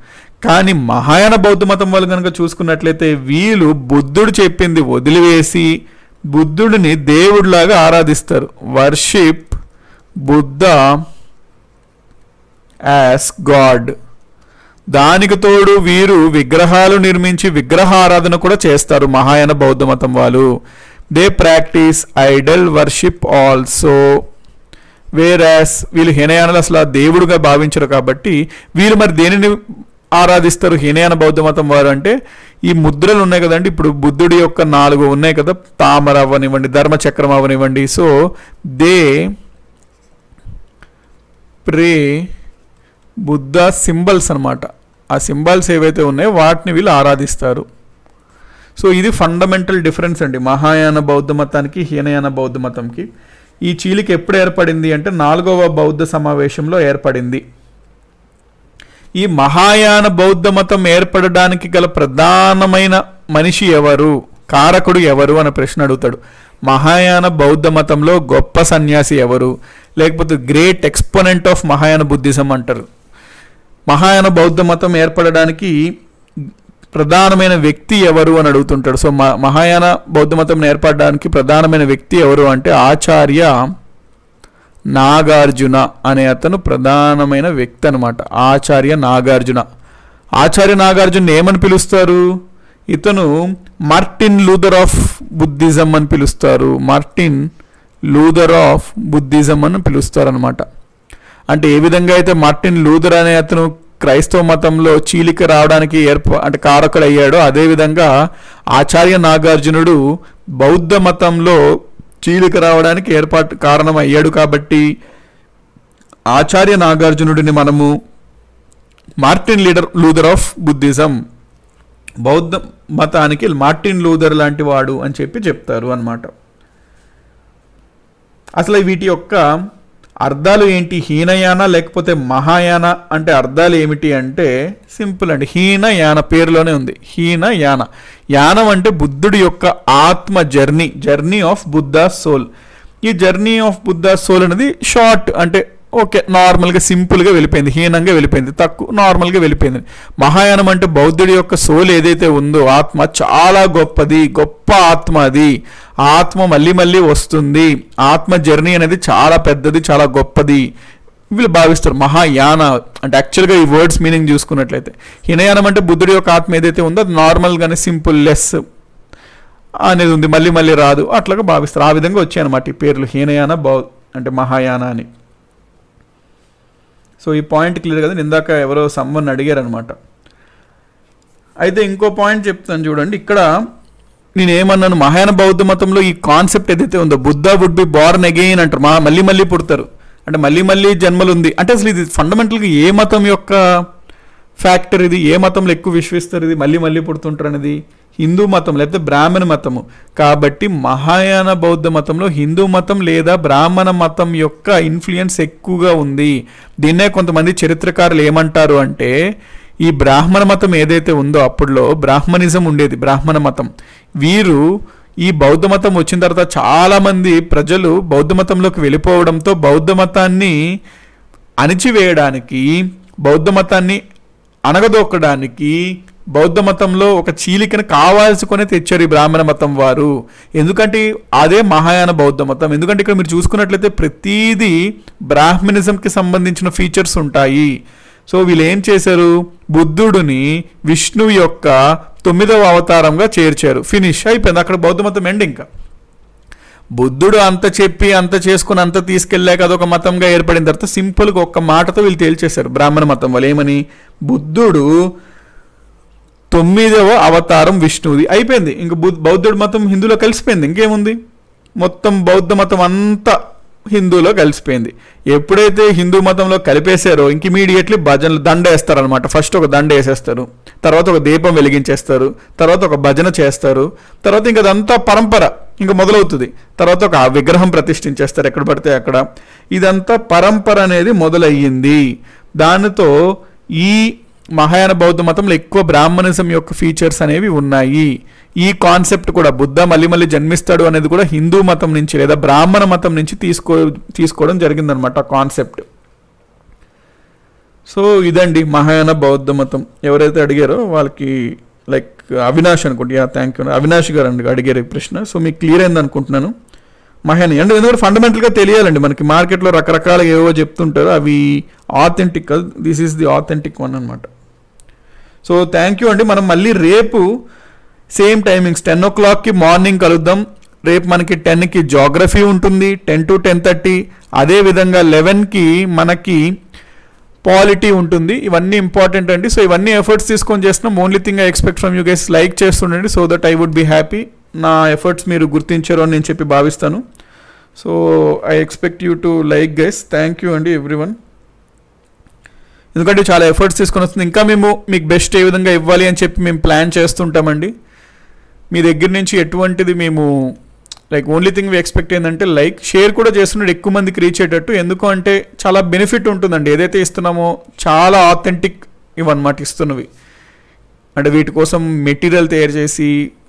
కానీ మహాయాన బౌద్ధ మతం వాళ్ళు కనుక చూసుకున్నట్లయితే వీళ్ళు బుద్ధుడు చెప్పింది వదిలివేసి బుద్ధుడిని దేవుడిలాగా ఆరాధిస్తారు. వర్షిప్ బుద్ధ యాస్ గాడ్ దానికి తోడు వీరు విగ్రహాలు నిర్మించి విగ్రహారాధన కూడా చేస్తారు మహాయాన బౌద్ధ మతం వాళ్ళు. They practice idol worship also whereas వీళ్ళు హీనయానలు అసలు ఆ దేవుడుగా భావించరు కాబట్టి వీళ్ళు మరి దేనిని ఆరాధిస్తారు? హీనయాన బౌద్ధ మతం వారు అంటే ఈ ముద్రలు ఉన్నాయి కదండి. ఇప్పుడు బుద్ధుడి యొక్క నాలుగు ఉన్నాయి కదా. తామర అవ్వనివ్వండి ధర్మచక్రం అవ్వనివ్వండి so they pray Buddha symbols అనమాట ఆ సింబల్స్ ఏవైతే ఉన్నాయో వాటిని వీళ్ళు ఆరాధిస్తారు. సో ఇది ఫండమెంటల్ డిఫరెన్స్ అండి. మహాయాన బౌద్ధ మతానికి హీనయాన బౌద్ధ మతంకి. ఈ చీలిక ఎప్పుడు ఏర్పడింది అంటే నాలుగవ బౌద్ధ సమావేశంలో ఏర్పడింది. ఈ మహాయాన బౌద్ధ మతం ఏర్పడడానికి గల ప్రధానమైన మనిషి ఎవరు? కారకుడు ఎవరు? అనే ప్రశ్న అడుగుతాడు. మహాయాన బౌద్ధ మతంలో గొప్ప సన్యాసి ఎవరు? లేకపోతే great exponent of Mahayana Buddhism అంటారు. మహాయాన బౌద్ధ మతం ఏర్పడడానికి ప్రధానమైన వ్యక్తి ఎవరు అని అడుగుతుంటాడు. సో మ- మహాయాన బౌద్ధ మతం ఏర్పడడానికి ప్రధానమైన వ్యక్తి ఎవరు అంటే ఆచార్య నాగార్జున అనే అతను ప్రధానమైన వ్యక్తి అనమాట ఆచార్య నాగార్జున. ఆచార్య నాగార్జున ఏమని పిలుస్తారు? ఇతను మార్టిన్ లూథర్ ఆఫ్ బుద్ధిజం అని పిలుస్తారు. మార్టిన్ లూథర్ ఆఫ్ బుద్ధిజం అని పిలుస్తారు అనమాట అంటే ఏ విధంగా అయితే మార్టిన్ లూథర్ అనే అతను క్రైస్తవ మతంలో చీలిక రావడానికి ఏర్ప అంటే కారకుడు అదేవిధంగా ఆచార్య నాగార్జునుడు బౌద్ధ మతంలో చీలిక రావడానికి ఏర్పాటు కారణం అయ్యాడు కాబట్టి ఆచార్య నాగార్జునుడిని మనము Martin leader Luther of Buddhism. బౌద్ధ మతానికి మార్టిన్ లూథర్ లాంటి వాడు అని చెప్పి చెప్తారు అన్నమాట. అసలు వీటి యొక్క అర్థాలు ఏంటి? హీనయాన లేకపోతే మహాయాన? అంటే అర్థాలు ఏమిటి అంటే సింపుల్ అండి. హీనయాన పేరులోనే ఉంది. హీనయాన. యానం అంటే బుద్ధుడి యొక్క ఆత్మ journey. Journey of Buddha soul. ఈ జర్నీ ఆఫ్ బుద్ధ సోల్ అనేది షార్ట్ అంటే ఓకే నార్మల్గా సింపుల్గా వెళ్ళిపోయింది హీనంగా వెళ్ళిపోయింది తక్కువ నార్మల్గా వెళ్ళిపోయింది. మహాయానం అంటే బౌద్ధుడి యొక్క సోల్ ఏదైతే ఉందో ఆత్మ చాలా గొప్పది గొప్ప ఆత్మ అది. ఆత్మ మళ్ళీ మళ్ళీ వస్తుంది. ఆత్మ జర్నీ అనేది చాలా పెద్దది చాలా గొప్పది. వీళ్ళు భావిస్తారు మహాయాన అంటే యాక్చువల్గా ఈ వర్డ్స్ మీనింగ్ చూసుకున్నట్లయితే. హినయానం అంటే బుద్ధుడి యొక్క ఆత్మ ఏదైతే ఉందో అది నార్మల్గానే సింపుల్ లెస్ అనేది ఉంది మళ్ళీ మళ్ళీ రాదు. అట్లాగా భావిస్తారు. ఆ విధంగా వచ్చాయన్నమాట ఈ పేర్లు హీనయాన బౌ అంటే మహాయాన అని. సో ఈ పాయింట్ క్లియర్ కదా? ఇందాక ఎవరో సమ్మన్ అడిగారు అనమాట అయితే ఇంకో పాయింట్ చెప్తాను చూడండి. ఇక్కడ నేను ఏమన్నాను మహాయాన బౌద్ధ మతంలో ఈ కాన్సెప్ట్ ఏదైతే ఉందో Buddha would be born again అంటారు. మా మళ్ళీ మళ్ళీ పుడతారు. అంటే మళ్ళీ మళ్ళీ జన్మలు ఉంది అంటే అసలు ఇది ఫండమెంటల్గా ఏ మతం యొక్క ఫ్యాక్టర్ ఇది? ఏ మతంలో ఎక్కువ విశ్వసిస్తారు ఇది? మళ్ళీ మళ్ళీ పుడుతుంటారు అనేది హిందూ మతం లేకపోతే బ్రాహ్మణ మతము. కాబట్టి మహాయాన బౌద్ధ మతంలో హిందూ మతం లేదా బ్రాహ్మణ మతం యొక్క ఇన్ఫ్లుయెన్స్ ఎక్కువగా ఉంది. దీన్నే కొంతమంది చరిత్రకారులు ఏమంటారు అంటే ఈ బ్రాహ్మణ మతం ఏదైతే ఉందో అప్పుడులో బ్రాహ్మణిజం ఉండేది బ్రాహ్మణ మతం. వీరు ఈ బౌద్ధ మతం వచ్చిన తర్వాత చాలామంది ప్రజలు బౌద్ధ మతంలోకి వెళ్ళిపోవడంతో బౌద్ధ మతాన్ని అణిచివేయడానికి బౌద్ధ మతాన్ని అణగదొక్కడానికి బౌద్ధ మతంలో ఒక చీలికను కావాల్సుకొని తెచ్చారు ఈ బ్రాహ్మణ మతం వారు. ఎందుకంటే అదే మహాయాన బౌద్ధ మతం. ఎందుకంటే ఇక్కడ మీరు చూసుకున్నట్లయితే ప్రతీది బ్రాహ్మణిజంకి సంబంధించిన ఫీచర్స్ ఉంటాయి. సో వీళ్ళు ఏం చేశారు? బుద్ధుడిని విష్ణువు యొక్క తొమ్మిదవ అవతారంగా చేర్చారు. ఫినిష్ అయిపోయింది. అక్కడ బౌద్ధ మతం ఎండ్ ఇంకా. బుద్ధుడు అంత చెప్పి అంత చేసుకుని అంత తీసుకెళ్ళాక అదొక మతంగా ఏర్పడిన తర్వాత సింపుల్గా ఒక్క మాటతో వీళ్ళు తేల్చేశారు. బ్రాహ్మణ మతం వాళ్ళు ఏమని? బుద్ధుడు తొమ్మిదవ అవతారం విష్ణువుది అయిపోయింది. ఇంక బుద్ధ బౌద్ధుడు మతం హిందువులో కలిసిపోయింది. ఇంకేముంది? మొత్తం బౌద్ధ మతం అంతా హిందూలో కలిసిపోయింది. ఎప్పుడైతే హిందూ మతంలో కలిపేశారో ఇంక ఇమీడియట్లీ భజనలు దండ వేస్తారనమాట ఫస్ట్ ఒక దండ వేసేస్తారు. తర్వాత ఒక దీపం వెలిగించేస్తారు. తర్వాత ఒక భజన చేస్తారు. తర్వాత ఇంక అదంతా పరంపర ఇంకా మొదలవుతుంది. తర్వాత ఒక విగ్రహం ప్రతిష్ఠించేస్తారు ఎక్కడ పడితే అక్కడ. ఇదంతా పరంపర అనేది మొదలయ్యింది. దానితో ఈ మహాయాన బౌద్ధ మతంలో ఎక్కువ బ్రాహ్మణిజం యొక్క ఫీచర్స్ అనేవి ఉన్నాయి. ఈ కాన్సెప్ట్ కూడా బుద్ధ మళ్ళీ మళ్ళీ జన్మిస్తాడు అనేది కూడా హిందూ మతం నుంచి లేదా బ్రాహ్మణ మతం నుంచి తీసుకో తీసుకోవడం జరిగిందనమాట కాన్సెప్ట్ సో ఇదండి మహాయాన బౌద్ధ మతం. ఎవరైతే అడిగారో వాళ్ళకి లైక్ అవినాష్ అనుకుంటా యా థ్యాంక్ యూ అవినాష్ గారు అండి అడిగారు ఈ ప్రశ్న. సో మీకు క్లియర్ అయింది అనుకుంటున్నాను. మహాయాన అంటే ఎందుకంటే ఫండమెంటల్గా తెలియాలండి మనకి. మార్కెట్లో రకరకాల ఏవో చెప్తుంటారు అవి authentic this is the authentic one అనమాట సో థ్యాంక్ యూ అండి. మనం మళ్ళీ రేపు సేమ్ టైమింగ్స్ టెన్ ఓ క్లాక్కి మార్నింగ్ కలుద్దాం. రేపు మనకి టెన్కి జాగ్రఫీ ఉంటుంది టెన్ టు టెన్ థర్టీ అదేవిధంగా లెవెన్కి మనకి పాలిటీ ఉంటుంది. ఇవన్నీ ఇంపార్టెంట్ అండి. సో ఇవన్నీ ఎఫర్ట్స్ తీసుకొని చేస్తున్నాం. Only thing I expect from you guys like చేస్తుండండి. So that I would be happy నా ఎఫర్ట్స్ మీరు గుర్తించారు అని నేను చెప్పి భావిస్తాను. So I expect you to like guys thank you అండి ఎవ్రీ వన్ ఎందుకంటే చాలా ఎఫర్ట్స్ తీసుకొని వస్తుంది. ఇంకా మేము మీకు బెస్ట్ ఏ విధంగా ఇవ్వాలి అని చెప్పి మేము ప్లాన్ చేస్తుంటామండి. మీ దగ్గర నుంచి ఎటువంటిది మేము like only thing we expect ఏంటంటే లైక్ షేర్ కూడా చేస్తున్నాడు ఎక్కువ మందికి రీచ్ అయ్యేటట్టు. ఎందుకు అంటే చాలా బెనిఫిట్ ఉంటుందండి. ఏదైతే ఇస్తున్నామో చాలా ఆథెంటిక్ ఇవన్నమాట ఇస్తున్నవి. అంటే వీటి కోసం మెటీరియల్ తయారు చేసి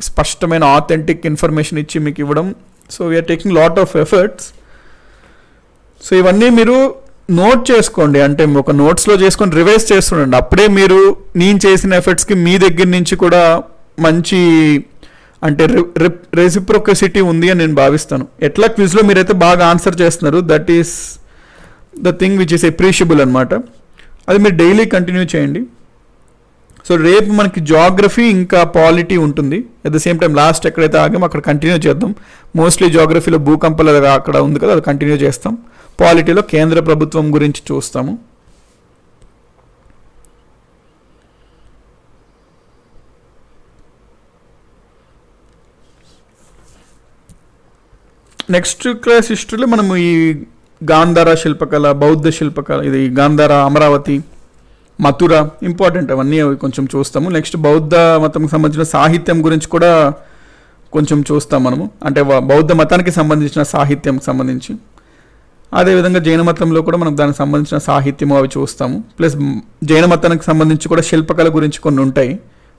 స్పష్టమైన ఆథెంటిక్ ఇన్ఫర్మేషన్ ఇచ్చి మీకు ఇవ్వడం. So we are taking lot of efforts so ఇవన్నీ మీరు నోట్ చేసుకోండి. అంటే ఒక నోట్స్లో చేసుకొని రివైజ్ చేస్తుండండి. అప్పుడే మీరు నేను చేసిన ఎఫర్ట్స్కి మీ దగ్గర నుంచి కూడా మంచి అంటే రెసిప్రొకసిటీ ఉంది అని నేను భావిస్తాను. ఎట్లా క్విజ్లో మీరైతే బాగా ఆన్సర్ చేస్తున్నారు that is the thing which is appreciable అనమాట అది మీరు డైలీ కంటిన్యూ చేయండి. సో రేపు మనకి జాగ్రఫీ ఇంకా పాలిటీ ఉంటుంది. At the same time last ఎక్కడైతే ఆగామో అక్కడ కంటిన్యూ చేద్దాం. మోస్ట్లీ జాగ్రఫీలో భూకంపాలు అక్కడ ఉంది కదా అది కంటిన్యూ చేస్తాం. పాలిటీలో కేంద్ర ప్రభుత్వం గురించి చూస్తాము. నెక్స్ట్ క్లాస్ హిస్టరీలో మనము ఈ గాంధార శిల్పకళ బౌద్ధ శిల్పకళ ఇది గాంధార అమరావతి మథుర ఇంపార్టెంట్ అవన్నీ అవి కొంచెం చూస్తాము. నెక్స్ట్ బౌద్ధ మతంకి సంబంధించిన సాహిత్యం గురించి కూడా కొంచెం చూస్తాం మనము. అంటే బౌద్ధ మతానికి సంబంధించిన సాహిత్యం సంబంధించి. అదేవిధంగా జైన మతంలో కూడా మనం దానికి సంబంధించిన సాహిత్యం అవి చూస్తాము. ప్లస్ జైన మతానికి సంబంధించి కూడా శిల్పకళ గురించి కొన్ని ఉంటాయి.